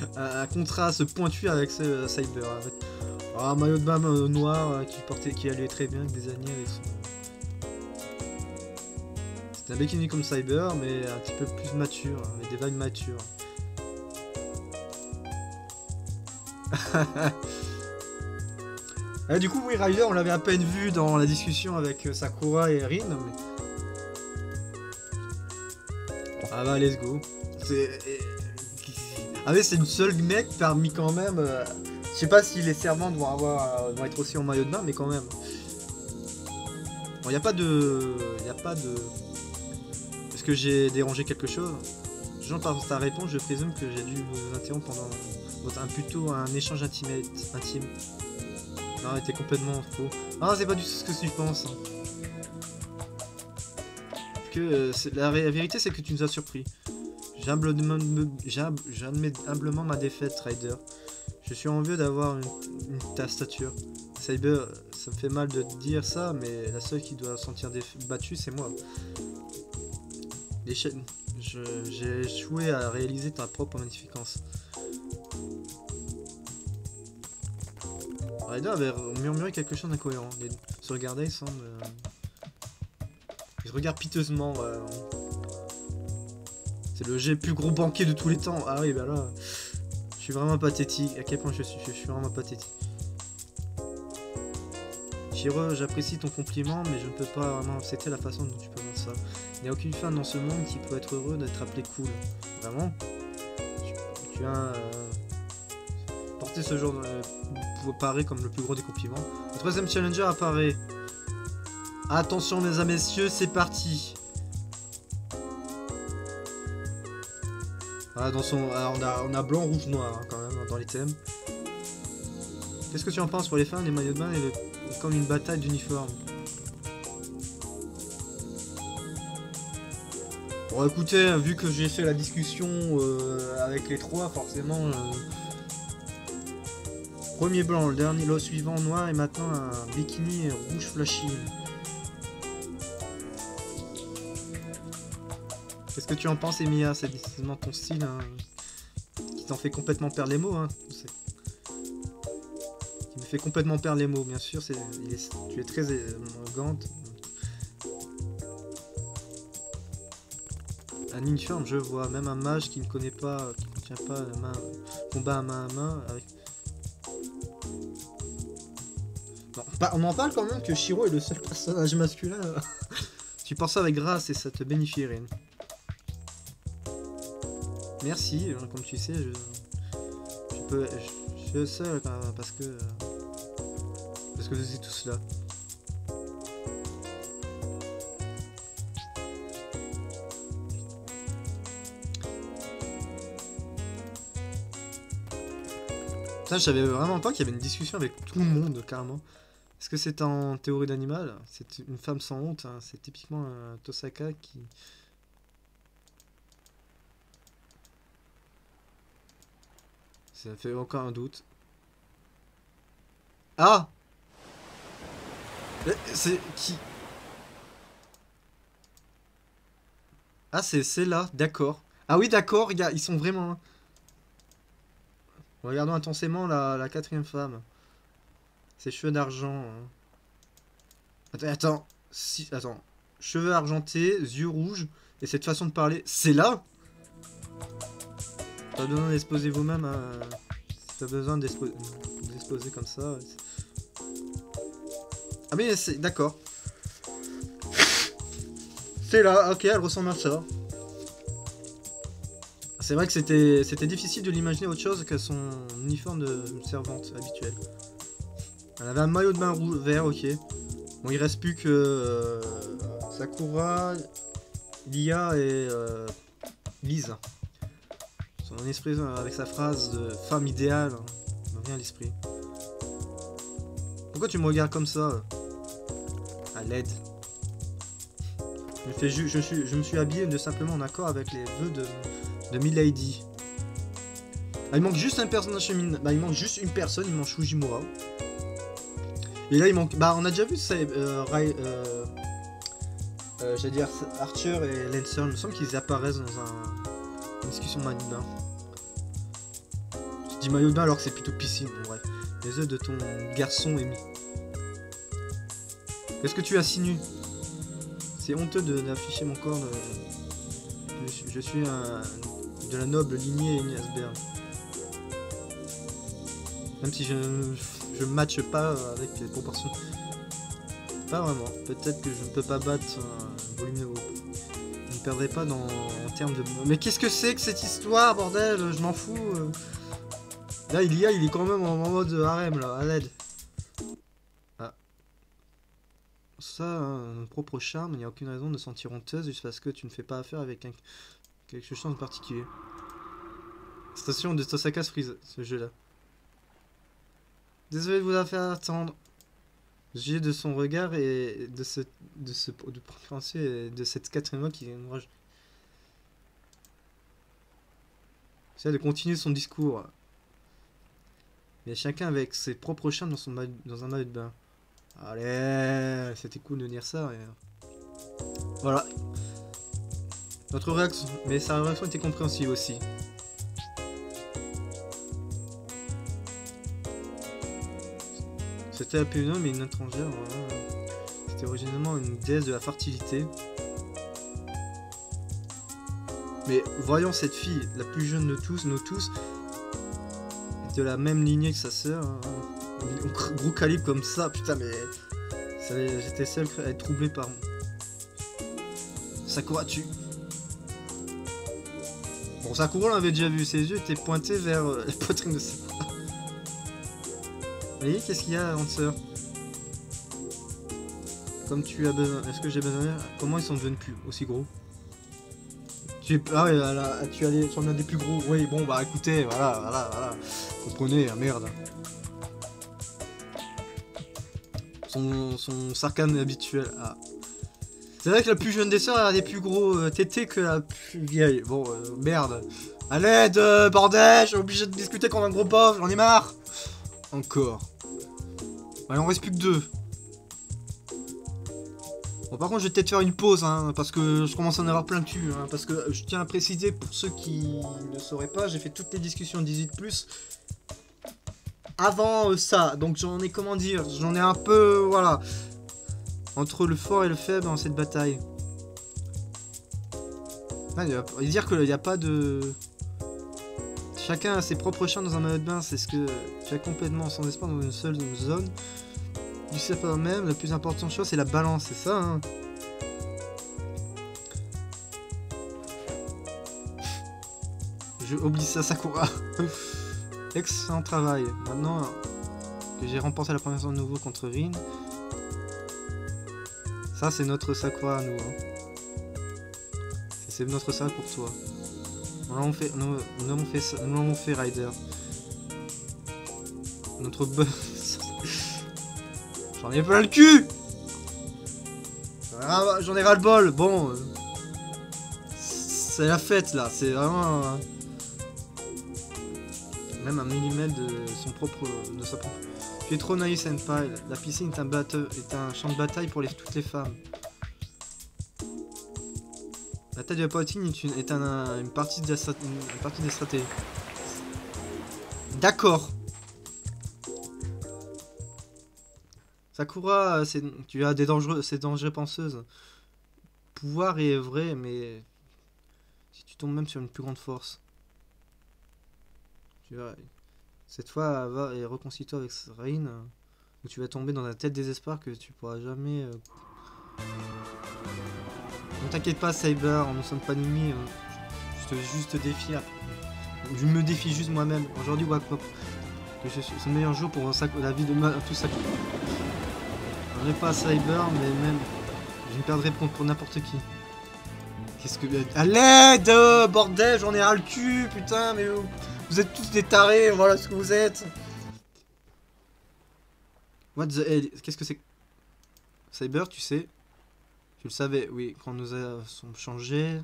[laughs] un, contraste pointu avec ce Cyber. Avec... un maillot de bain noir qui portait, qui allait très bien avec des années avec son. C'est un bikini comme Cyber, mais un petit peu plus mature, avec des vagues matures. Ah, [laughs] du coup, oui, Rider, on l'avait à peine vu dans la discussion avec euh, Sakura et Rin. Mais... Ah bah, let's go. C'est... Ah mais c'est le seul mec parmi quand même... Euh, je sais pas si les servants vont, avoir, euh, vont être aussi en maillot de bain, mais quand même. Bon, y a pas de... Y a pas de... Est-ce que j'ai dérangé quelque chose par ta réponse, je présume que j'ai dû vous interrompre pendant un, plutôt un échange intime. intime. Non, était complètement faux. Ah, c'est pas du tout ce que tu penses. Hein. Que euh, la, vérité, c'est que tu nous as surpris. J'admets humblement ma défaite, Ryder. Je suis envieux d'avoir une, ta stature. Cyber, ça me fait mal de dire ça, mais la seule qui doit sentir battue, c'est moi. J'ai échoué à réaliser ta propre magnificence. Ryder avait murmuré quelque chose d'incohérent. Il se regardait, il semble. Euh, il se regarde piteusement. C'est le jet plus gros banquier de tous les temps. Ah oui, bah là. Suis vraiment pathétique. À quel point je suis, je suis vraiment pathétique. Chiro, j'apprécie ton compliment, mais je ne peux pas vraiment accepter la façon dont tu prononces ça. Il n'y a aucune femme dans ce monde qui peut être heureux d'être appelé cool. Vraiment tu, as euh, porté ce genre de apparaît comme le plus gros des compliments. Le troisième challenger apparaît. Attention mesdames et messieurs, c'est parti. Ah, dans son, on, a, on a blanc, rouge, noir hein, quand même dans les thèmes. Qu'est-ce que tu en penses pour les femmes, les maillots de bain comme une bataille d'uniformes Bon écoutez, vu que j'ai fait la discussion euh, avec les trois, forcément, euh, Premier blanc, le dernier lot suivant noir et maintenant un bikini rouge flashy. Qu'est-ce que tu en penses Emilia C'est décidément ton style hein, qui t'en fait complètement perdre les mots. Hein, qui me fait complètement perdre les mots, bien sûr. Tu es très élégante. Un uniforme, je vois. Même un mage qui ne connaît pas, qui ne tient pas la main, combat à main à main avec on en parle quand même que Shiro est le seul personnage masculin. [laughs] tu penses ça avec grâce et ça te bénéficie, Rin. Merci, hein, comme tu sais, je, peux, je, suis seul parce que parce que vous êtes tous là. Ça, je savais vraiment pas qu'il y avait une discussion avec tout le monde, carrément. Est-ce que c'est en théorie d'animal? C'est une femme sans honte, hein. c'est typiquement un Tosaka qui... Ça fait encore un doute. Ah C'est qui? Ah, c'est là, d'accord. Ah oui, d'accord, ils sont vraiment... Regardons intensément la, la quatrième femme. Ses cheveux d'argent. Hein. Attends, attends. Si, attends. Cheveux argentés, yeux rouges, et cette façon de parler, c'est là? Pas besoin d'exposer vous-même à... Si t'as besoin d'exposer comme ça... Ah mais c'est... D'accord. C'est là, ok, elle ressemble à ça. C'est vrai que c'était difficile de l'imaginer autre chose que son uniforme de servante habituelle. Elle avait un maillot de bain rouge, vert, ok. Bon, il reste plus que euh, Sakura, Lia et euh, Lise. Son esprit euh, avec sa phrase de femme idéale me vient à l'esprit. Pourquoi tu me regardes comme ça À l'aide? Je, je, suis, je me suis habillé de simplement en accord avec les vœux de, Milady. Ah, il manque juste un personnage féminin. Bah, il manque juste une personne, il manque Fujimura. Et là, il manque. Bah, on a déjà vu ça. Euh, euh, euh, J'allais dire Archer et Lancer. Il me semble qu'ils apparaissent dans un... discussion Manina. Je dis maillot de bain alors que c'est plutôt piscine. Bon, bref. Les œufs de ton garçon Amy. Qu'est-ce que tu insinues C'est honteux d'afficher mon corps. de- Je, suis- un, de la noble lignée Eniasberg. Même si je je matche pas avec les proportions. Pas vraiment. Peut-être que je ne peux pas battre un volume pas dans, en termes de... Mais qu'est-ce que c'est que cette histoire, bordel? Je m'en fous. euh. Là, il y a, il est quand même en, mode harem, là, à l'aide. Ah. Ça, un propre charme, il n'y a aucune raison de se sentir honteuse juste parce que tu ne fais pas affaire avec un, quelque chose de particulier. Station de Tosaka Freeze, ce jeu-là. Désolé de vous avoir fait attendre. J'ai de son regard et de ce de ce de préférencier et de cette quatrième voix qui moi J'essaie de continuer son discours. Mais chacun avec ses propres charmes dans son dans un maillot de bain. Allez, c'était cool de dire ça. Voilà. Notre réaction, mais sa réaction était compréhensible aussi. C'était Apollo, mais une étrangère. C'était originellement une déesse de la fertilité. Mais voyons cette fille, la plus jeune de tous, nous tous, de la même lignée que sa sœur. hein. Gros calibre comme ça, putain, mais. J'étais seul à être troublé par. Sakura, tu. Bon, Sakura, on l'avait déjà vu, ses yeux étaient pointés vers euh, la poitrine de Sakura. Oui, qu'est-ce qu'il y a, sœur Comme tu as besoin. Est-ce que j'ai besoin Comment ils sont devenus plus aussi gros tu es... Ah ouais, là, là, tu as les... tu en as des plus gros. Oui, bon, bah écoutez, voilà, voilà, voilà. Comprenez, ah, merde. Son, son sarcasme habituel. Ah. C'est vrai que la plus jeune des sœurs a des plus gros euh, tétés que la plus vieille. Bon, euh, merde. À l'aide, euh, bordel, obligé de discuter comme un gros pauvre, j'en ai marre. Encore. Allez, on reste plus que deux. Bon, par contre, je vais peut-être faire une pause, hein, parce que je commence à en avoir plein le cul. Hein, parce que je tiens à préciser, pour ceux qui ne sauraient pas, j'ai fait toutes les discussions 18+, avant euh, ça. Donc j'en ai, comment dire, j'en ai un peu, voilà, entre le fort et le faible dans cette bataille. Il va dire qu'il n'y a pas de... Chacun a ses propres champs dans un maillot de bain, c'est ce que fait complètement son espace dans une seule zone. Du pas même, la plus importante chose c'est la balance, c'est ça hein Je oublie ça Sakura. [laughs] Excellent travail. Maintenant que j'ai remporté la première de nouveau contre Rin. Ça c'est notre Sakura à nous. hein. C'est notre Sakura pour toi. Nous l'avons fait, nous, nous l'avons fait, nous l'avons fait Ryder. Notre boss. [laughs] J'en ai plein le cul J'en ai ras le bol, bon. euh, C'est la fête là, c'est vraiment. euh, Même un millimètre de son propre. de sa propre. Tu es trop naïf, Senpai. La piscine est un, batte- est un champ de bataille pour toutes les femmes. La taille de la est, une, partie de la une des. D'accord. Sakura, c'est- tu as des dangereux, ces dangereux penseuses. Pouvoir est vrai, mais si tu tombes même sur une plus grande force, tu vas, cette fois, va et reconcilie-toi avec Rain, ou tu vas tomber dans un tel désespoir que tu pourras jamais. euh, Ne t'inquiète pas, Cyber, nous sommes pas ennemis. euh, Je te juste défie. Je me défie juste moi-même. Aujourd'hui, suis- C'est le meilleur jour pour la vie de tout ça. Je pas Cyber, mais même. Je ne perdrai pour n'importe qui. Qu'est-ce que. À l'aide Bordel, j'en ai ras le cul, putain, mais vous, vous êtes tous des tarés, voilà ce que vous êtes. What the hell Qu'est-ce que c'est Cyber, tu sais? Tu le savais, oui, quand nous avons changé.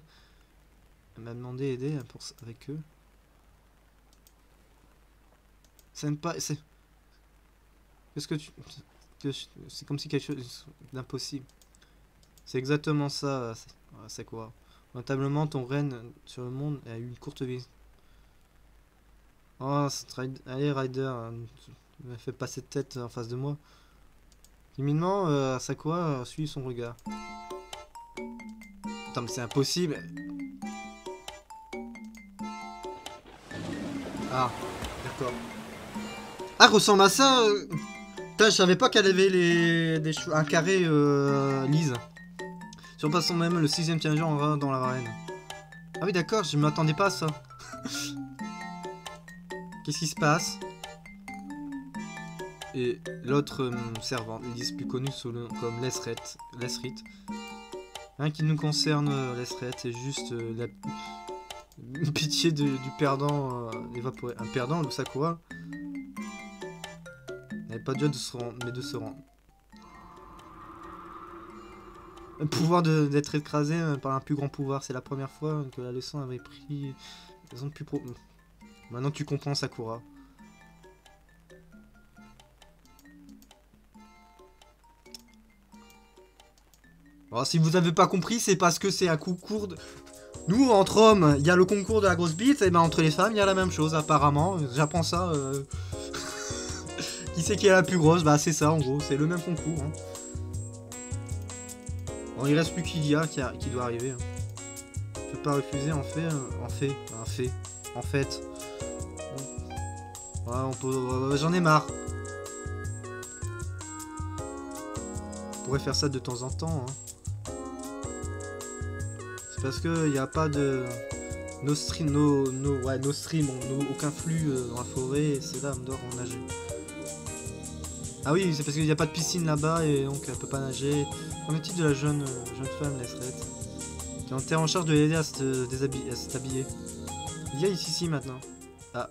Elle m'a demandé d'aider avec eux. C'est pas. C'est. Qu'est-ce que tu. C'est comme si quelque chose d'impossible. C'est exactement ça, c'est- quoi? Notablement, ton règne sur le monde a eu une courte vie. Oh, allez, Ryder, ne me fait pas cette tête en face de moi. Timidement, euh, Sakura suit son regard. Attends, mais c'est impossible. Ah, d'accord. Ah, ressemble à ça euh. Putain, je savais pas qu'elle avait les... Des un carré euh, lise. Surpassant même le sixième challenger en dans la arène. Ah oui, d'accord, je m'attendais pas à ça. [laughs] Qu'est-ce qui se passe? Et l'autre euh, servante, Lise plus connue sous le, comme Lesret. Lesrit. Rien qui nous concerne, euh, Lesret, c'est juste euh, la [laughs] pitié du perdant évaporé. Un perdant, le Sakura n'avait pas déjà de se rendre, mais de se rendre. Le pouvoir d'être écrasé par un plus grand pouvoir, c'est la première fois que la leçon avait pris pro. Maintenant tu comprends Sakura. Alors, si vous n'avez pas compris, c'est parce que c'est un concours de... Nous, entre hommes, il y a le concours de la grosse bite, et ben entre les femmes, il y a la même chose, apparemment. J'apprends ça. Euh. [laughs] qui c'est qui est la plus grosse? Bah c'est ça, en gros, c'est le même concours. Hein. Bon, il reste plus qu'Ilia qui, qui doit arriver. Hein. Je peux pas refuser, en fait, en fait, en fait, en fait. On peut... J'en ai marre. On pourrait faire ça de temps en temps. Hein. Parce qu'il n'y a pas de... Nos streams, nos, ouais, nos streams, aucun flux euh, dans la forêt, c'est là, on doit nager. Ah oui, c'est parce qu'il n'y a pas de piscine là-bas et donc elle peut pas nager. Le titre de la jeune, euh, jeune femme, Tu es en charge de l'aider à s'habiller. Il y a ici, ici maintenant. Ah,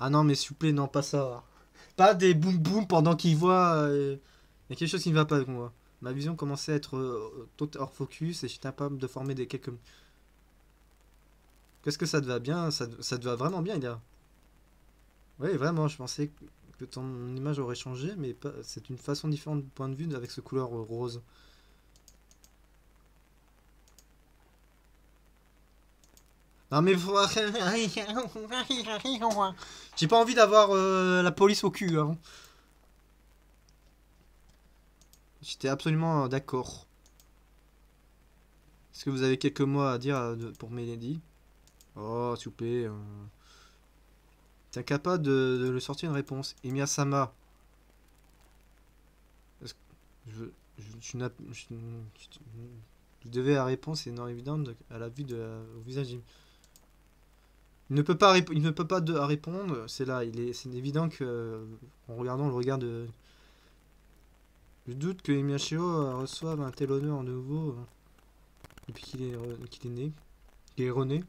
Ah non, mais s'il vous plaît, non, pas ça. Pas des boum boum pendant qu'il voit. Euh, il y a quelque chose qui ne va pas avec moi. Ma vision commençait à être euh, hors focus et j'étais capable de former des quelques. Qu'est-ce que ça te va bien? Ça, ça te va vraiment bien, il Oui, vraiment, je pensais que ton image aurait changé, mais c'est une façon différente de point de vue avec ce couleur rose. Non mais [laughs] J'ai pas envie d'avoir euh, la police au cul. Hein. J'étais absolument euh, d'accord. Est-ce que vous avez quelques mots à dire euh, pour Mélodie? Oh, s'il vous plaît. T'es incapable de, le sortir une réponse. Emiya Sama. Je, je, je, je, devais la réponse est non évidente à la vue de, au visage il ne peut pas, il ne peut pas de, répondre. C'est là, il est, c'est évident que en regardant le regard de, je doute que Miyashiro reçoive un tel honneur nouveau euh, depuis qu'il est, est né, qu'il est rené.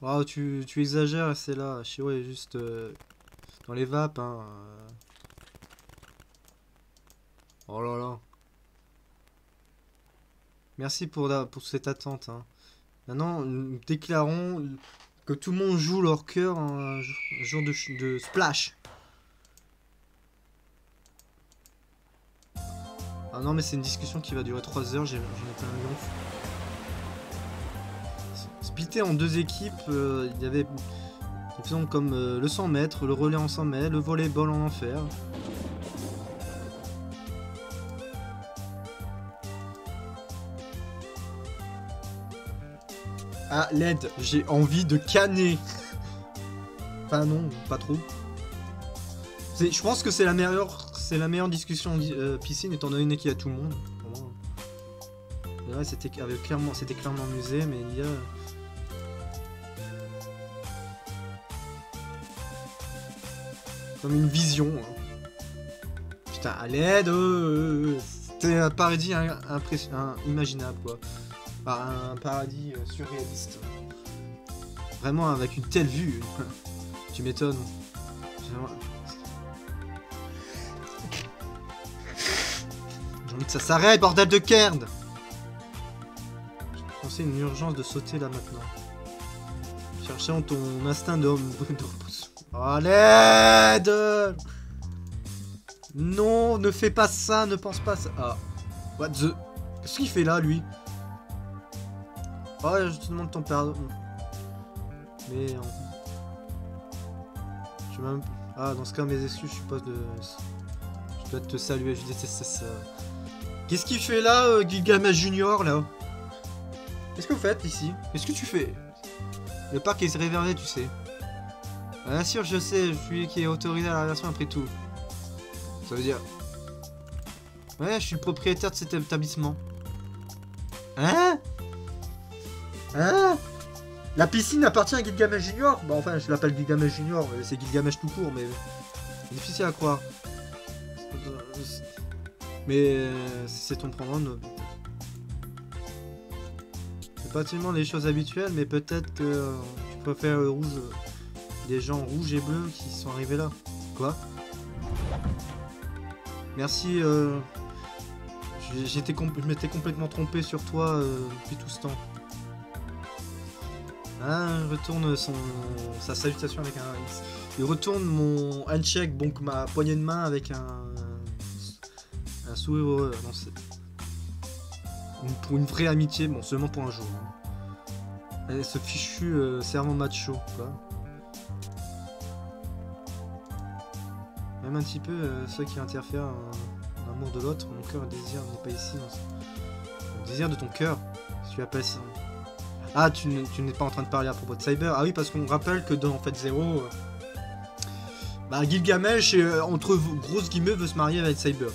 Wow, tu, exagères, c'est là. Shiro est juste euh, dans les vapes. Hein. Oh là là. Merci pour, cette attente. Hein. Maintenant, nous déclarons que tout le monde joue leur cœur un jour de splash. Ah non, mais c'est une discussion qui va durer 3 heures, j'ai été un lion. Splitté en deux équipes, euh, il y avait comme euh, le 100 mètres, le relais en 100 mètres, le volleyball en enfer. Ah, l'aide, j'ai envie de canner. Enfin non, pas trop. Je pense que c'est la meilleure, c'est la meilleure discussion euh, piscine étant donné qu'il y a tout le monde. Ouais, c'était clairement, c'était clairement amusé, mais il y a. Comme une vision. Hein. Putain, à l'aide, euh, c'était un paradis imaginable quoi un paradis euh, surréaliste. Vraiment avec une telle vue. tu m'étonnes. Ça s'arrête, bordel de kerd Je pensais une urgence de sauter là maintenant. Cherchant ton instinct d'homme. [laughs] Oh, l'aide Non, ne fais pas ça, ne pense pas ça. Ah. What the... Qu'est-ce qu'il fait là, lui? Oh, je te demande ton pardon. Mais... Je. Ah, dans ce cas, mes excuses, je suppose de... Je dois te saluer, je déteste ça. Qu'est-ce qu'il fait là, euh, Gilgamesh Junior, là? Qu'est-ce que vous faites ici? Qu'est-ce que tu fais? Le parc est réservé, tu sais. Bien sûr, je sais, je suis qui est autorisé à la version après tout. Ça veut dire... Ouais, je suis le propriétaire de cet établissement. Hein? Hein? La piscine appartient à Gilgamesh Junior? Bah enfin, je l'appelle Gilgamesh Junior, c'est Gilgamesh tout court, mais... C'est difficile à croire. Mais euh, c'est ton pronom. C'est pas tellement les choses habituelles, mais peut-être que euh, tu préfères le rouge, des gens rouges et bleus qui sont arrivés là. Quoi? Merci. Euh, je m'étais complètement trompé sur toi depuis tout ce temps. Ah, retourne son, sa salutation avec un... Il retourne mon handshake, donc ma poignée de main avec un, un heureux. pour une vraie amitié, bon, seulement pour un jour. Hein. ce fichu euh, macho, quoi. Même un petit peu, euh, ceux qui interfèrent dans l'amour de l'autre, mon cœur et désir n'est pas ici. Le désir de ton cœur, tu as pas Ah, tu n'es pas en train de parler à propos de Cyber. Ah oui, parce qu'on rappelle que dans en fait Zero, euh, bah, Gilgamesh, entre grosses guillemets, veut se marier avec Cyber.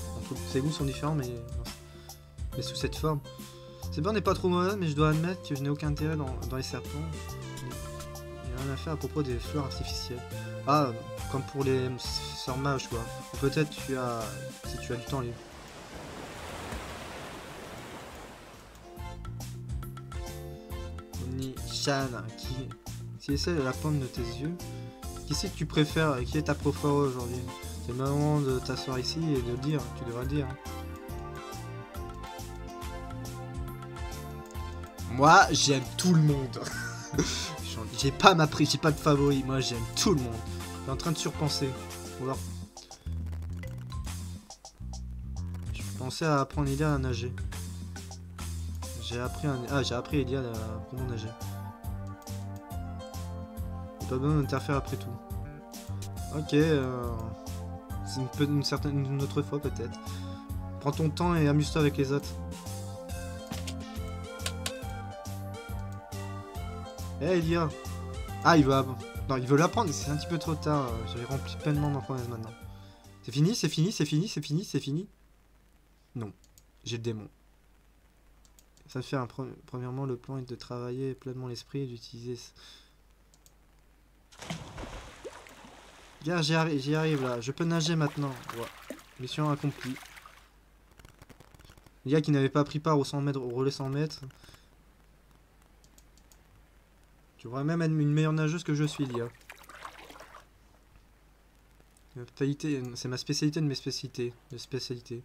Ses goûts sont différents, mais, sous cette forme. C'est bien, n'est pas trop mauvais, mais je dois admettre que je n'ai aucun intérêt dans, les serpents. Il n'y a rien à faire à propos des fleurs artificielles. Ah, comme pour les sœurs quoi. Peut-être tu as, si tu as du temps libre. Ni-chan, qui, si essaie de la pomme de tes yeux, qui c'est que tu préfères, qui est ta préférée aujourd'hui? C'est le moment de t'asseoir ici et de le dire, tu devrais le dire. Moi, j'aime tout le monde. [laughs] j'ai pas ma prise, j'ai pas de favori. Moi, j'aime tout le monde. Je suis en train de surpenser. Je pensais à apprendre Ilia à nager. J'ai appris un... Ah, j'ai appris Ilia à comment nager. Pas besoin d'interférer après tout. Ok, euh... C'est une, certaine, une autre fois peut-être. Prends ton temps et amuse-toi avec les autres. Eh hey, Elia Ah, il veut... Non, il veut l'apprendre, c'est un petit peu trop tard. J'avais rempli pleinement ma promesse maintenant. C'est fini, c'est fini, c'est fini, c'est fini, c'est fini Non, j'ai le démon. Ça fait un premièrement, le plan est de travailler pleinement l'esprit et d'utiliser... Gars, j'y arrive, là. Je peux nager maintenant. Mission accomplie. Les gars qui n'avaient pas pris part au 100 mètres, au relais 100 mètres. Tu pourrais même être une meilleure nageuse que je suis, Lia. C'est ma spécialité de mes spécialités. De spécialité.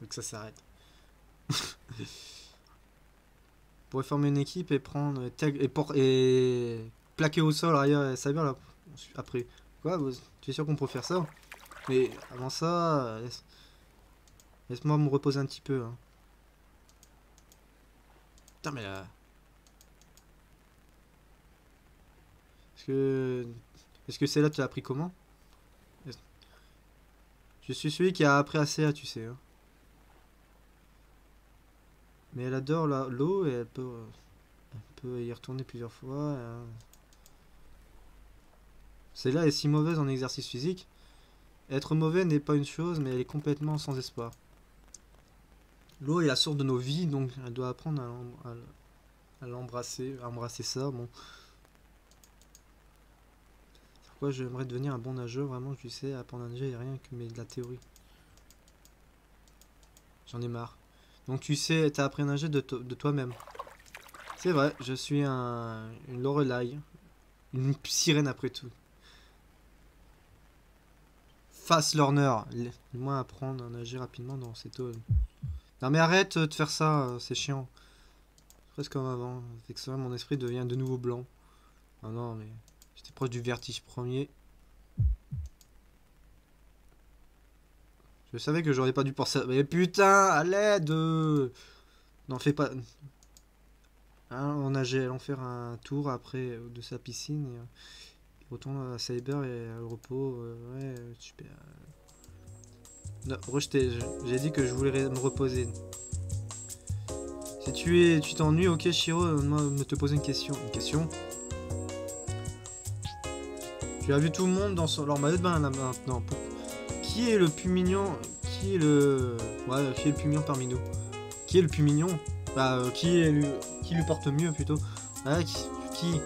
Donc ça s'arrête. [laughs] pourrait former une équipe et prendre et, et plaquer au sol arrière ça bien là après quoi tu es sûr qu'on peut faire ça? Mais avant ça laisse, moi me reposer un petit peu hein. putain mais là est-ce que est-ce que c'est là tu l'as appris comment? Je suis celui qui a appris à tu sais hein. Mais elle adore l'eau et elle peut, y retourner plusieurs fois. Hein. Celle-là est si mauvaise en exercice physique. Être mauvais n'est pas une chose, mais elle est complètement sans espoir. L'eau est la source de nos vies, donc elle doit apprendre à l'embrasser, à embrasser ça. Bon. Pourquoi j'aimerais devenir un bon nageur Vraiment, je sais, apprendre à nager, a rien que mais de la théorie. J'en ai marre. Donc tu sais, t'as appris à nager de, toi-même. C'est vrai, je suis un, une Lorelai. Une sirène après tout. Fast learner. Moi apprendre à nager rapidement dans cette eau. Non mais arrête de faire ça, c'est chiant. Presque comme avant. C'est que mon esprit devient de nouveau blanc. Ah non mais j'étais proche du vertige premier. Je savais que j'aurais pas dû penser... Mais putain, à l'aide N'en fais pas... Hein, on nageait, allons faire un tour après euh, de sa piscine et, euh, retourne à Cyber et au repos. Euh, ouais, super. Non, rejeté. J'ai dit que je voulais me reposer. Si tu es, tu t'ennuies, ok Shiro, me te poser une question. Une question? Tu as vu tout le monde dans son, leur maillot de bain là maintenant. Qui est le plus mignon Qui est le, ouais, qui est le plus mignon parmi nous? Qui est le plus mignon? Bah, qui est le qui lui porte mieux plutôt? Ah, qui, qui?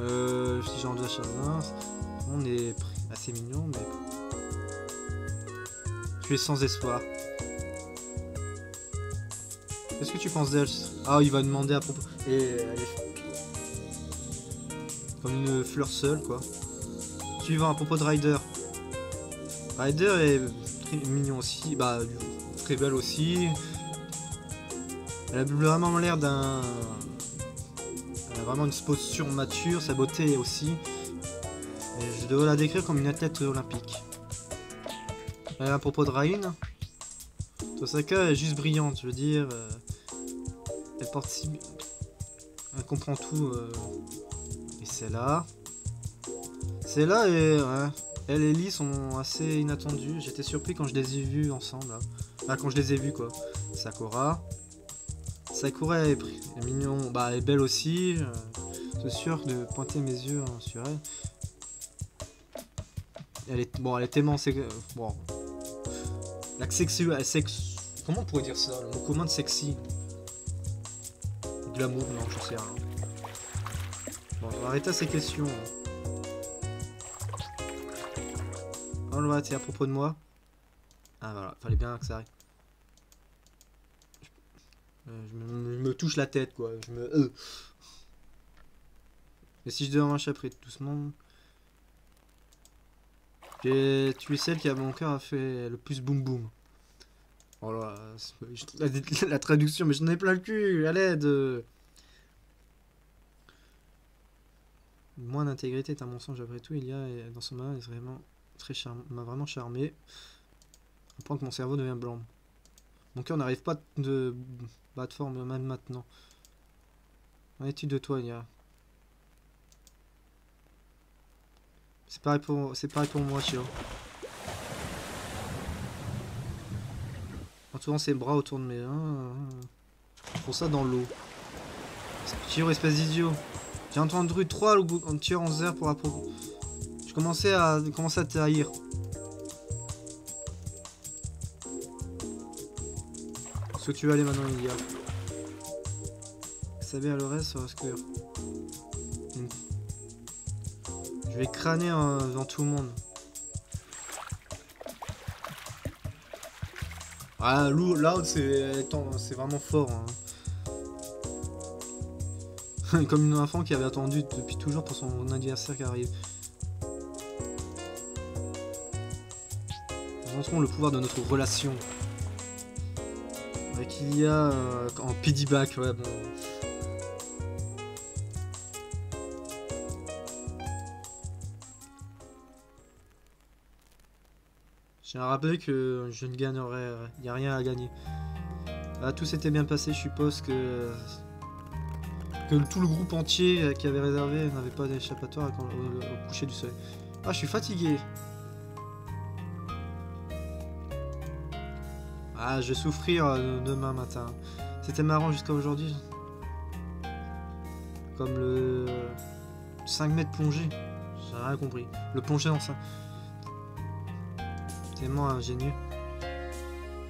Euh, si dois chacun, on est assez mignon, mais tu es sans espoir. Qu'est-ce que tu penses d'elle? Ah, il va demander à propos. Et elle est comme une fleur seule, quoi. Suivant à propos de Ryder. Ryder est mignon aussi, bah très belle aussi. Elle a vraiment l'air d'un... Elle a vraiment une posture mature, sa beauté aussi. je devrais la décrire comme une athlète olympique. Et à propos de Rain, Tosaka est juste brillante, je veux dire. Euh, elle porte si... Elle comprend tout. Euh, et c'est là. C'est là et... Elle et Lee sont assez inattendues. J'étais surpris quand je les ai vus ensemble. Enfin, quand je les ai vus, quoi. Sakura. Sakura est, mignon, bah elle est belle aussi. Euh, c'est sûr de pointer mes yeux hein, sur elle. Elle est bon, elle est tellement euh, bon. La sexy, sex, comment on pourrait dire ça? Le mot commun de sexy. Glamour, non, je sais rien. Bon, on ces questions. On le voit, c'est à propos de moi. Ah voilà, fallait bien que ça arrive. Euh, je, me, touche la tête, quoi. Je me... Euh. Et si je devais un chapitre doucement... Tu es celle qui a mon cœur a fait le plus boum boum. Oh là, la, la, traduction, mais je ai plein le cul, à l'aide Moins d'intégrité est un mensonge après tout, il y a dans son main est vraiment très m'a vraiment charmé. Au point que mon cerveau devient blanc. Mon cœur n'arrive pas de battre fort même maintenant. En est de toi, Nia C'est pareil pour c'est pareil pour moi, Chiro. Entourant ses bras autour de mes mains. Pour ça dans l'eau. Chiro, espèce d'idiot. J'ai entendu trois en tirant en air pour la Je commençais à commencer à haïr. Est-ce que tu veux aller maintenant, il y a à le reste, que Je vais crâner hein, devant tout le monde. Ah, Loud, c'est vraiment fort. Hein. [laughs] Comme une enfant qui avait attendu depuis toujours pour son anniversaire qui arrive. Le pouvoir de notre relation. Avec il y a euh, en piggyback, ouais, bon. J'ai rappelé que je ne gagnerai, il n'y a rien à gagner. Ah, tout s'était bien passé, je suppose que que tout le groupe entier qui avait réservé n'avait pas d'échappatoire au, coucher du soleil. Ah, je suis fatigué. Ah, je vais souffrir euh, demain matin. C'était marrant jusqu'à aujourd'hui. Comme le 5 mètres plongée. J'ai rien compris. Le plongée en 5 ingénieux.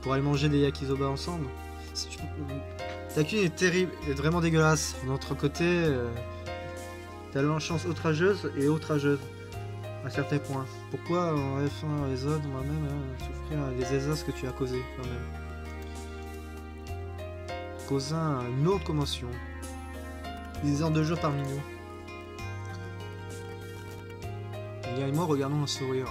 Pour aller manger des yakisoba ensemble. Ta cuisine est terrible, est vraiment dégueulasse. De notre côté, euh, t'as l'enchance outrageuse et outrageuse à certains points. Pourquoi en F1 les autres, moi-même, hein, souffrir des ésas que tu as causé quand même Causant une autre commotion. Des heures de jeu parmi nous. Il et moi regardons un sourire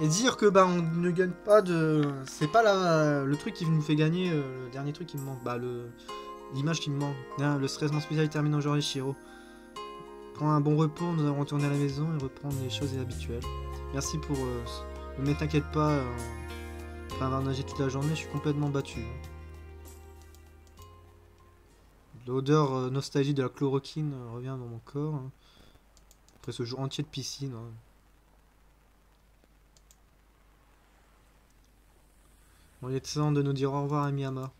et dire que bah on ne gagne pas de c'est pas la... le truc qui nous fait gagner euh, le dernier truc qui me manque bah le l'image qui me manque le stress spécial termine aujourd'hui Shiro prends un bon repos nous allons retourner à la maison et reprendre les choses habituelles Merci pour... Euh, mais t'inquiète pas, euh, après avoir nagé toute la journée, je suis complètement battu. L'odeur euh, nostalgie de la chloroquine euh, revient dans mon corps. hein. Après ce jour entier de piscine. hein. Bon, il est temps de nous dire au revoir à Miyama.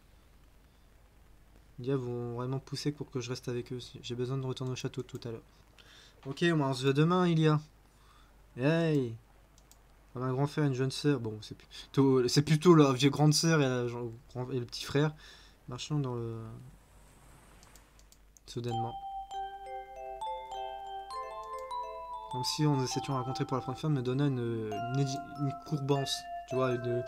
Les gars vont vraiment pousser pour que je reste avec eux. J'ai besoin de retourner au château tout à l'heure. Ok, on se voit demain, Ilia. Hey On a un grand frère et une jeune sœur. Bon, c'est plutôt, plutôt la vieille grande sœur et, et le petit frère. Marchons dans le... Soudainement. Comme si on s'était rencontré pour la première fois, me donnant une, courbance. Tu vois, une...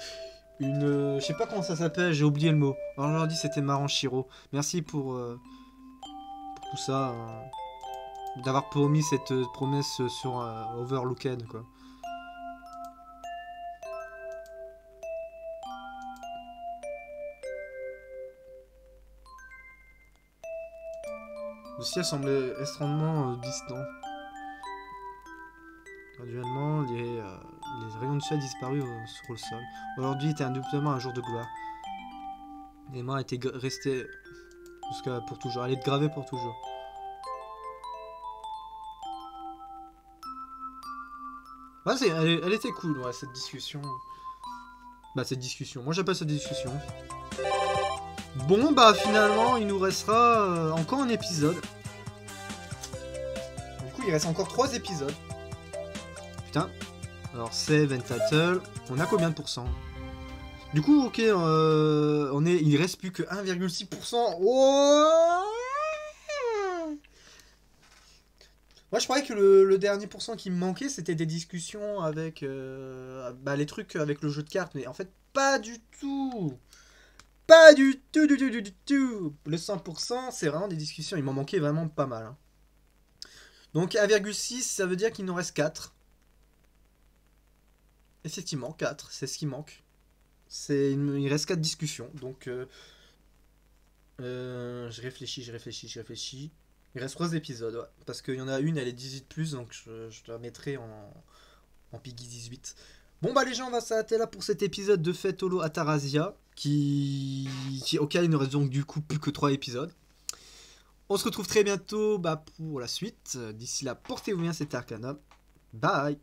Une... Je sais pas comment ça s'appelle, j'ai oublié le mot. Alors aujourd'hui c'était marrant, Shiro. Merci pour, euh, pour tout ça. hein. D'avoir promis cette euh, promesse sur euh, Overlooked, quoi. Le ciel semblait extrêmement euh, distant. Graduellement, les, euh, les rayons de ciel disparus euh, sur le sol. Aujourd'hui était indubitalement un jour de gloire. Les mains étaient restées jusqu'à pour toujours. Elle est gravée pour toujours. C'est- elle, était cool, ouais, cette discussion. Bah, cette discussion. Moi, j'appelle ça discussion. Bon, bah, finalement, il nous restera euh, encore un épisode. Du coup, il reste encore trois épisodes. Putain. Alors, and title. On a combien de pourcents? Du coup, ok, euh, on est, il reste plus que 1,6%. Oh Moi, je croyais que le, dernier pourcent qui me manquait, c'était des discussions avec euh, bah, les trucs avec le jeu de cartes. Mais en fait, pas du tout. Pas du tout, du tout, du tout. Le 100%, c'est vraiment des discussions. Il m'en manquait vraiment pas mal. hein. Donc 1,6, ça veut dire qu'il nous reste 4. Effectivement, 4, c'est ce qui manque. C'est, il reste 4 discussions. Donc, euh, euh, je réfléchis, je réfléchis, je réfléchis. Il reste 3 épisodes, ouais. Parce qu'il y en a une, elle est 18, donc je, la mettrai en, en Piggy 18. Bon, bah, les gens, on va s'arrêter là pour cet épisode de Fête Holo Atarasia. Qui, auquel il ne reste donc du coup plus que 3 épisodes. On se retrouve très bientôt bah, pour la suite. D'ici là, portez-vous bien, c'était Arcanum. Bye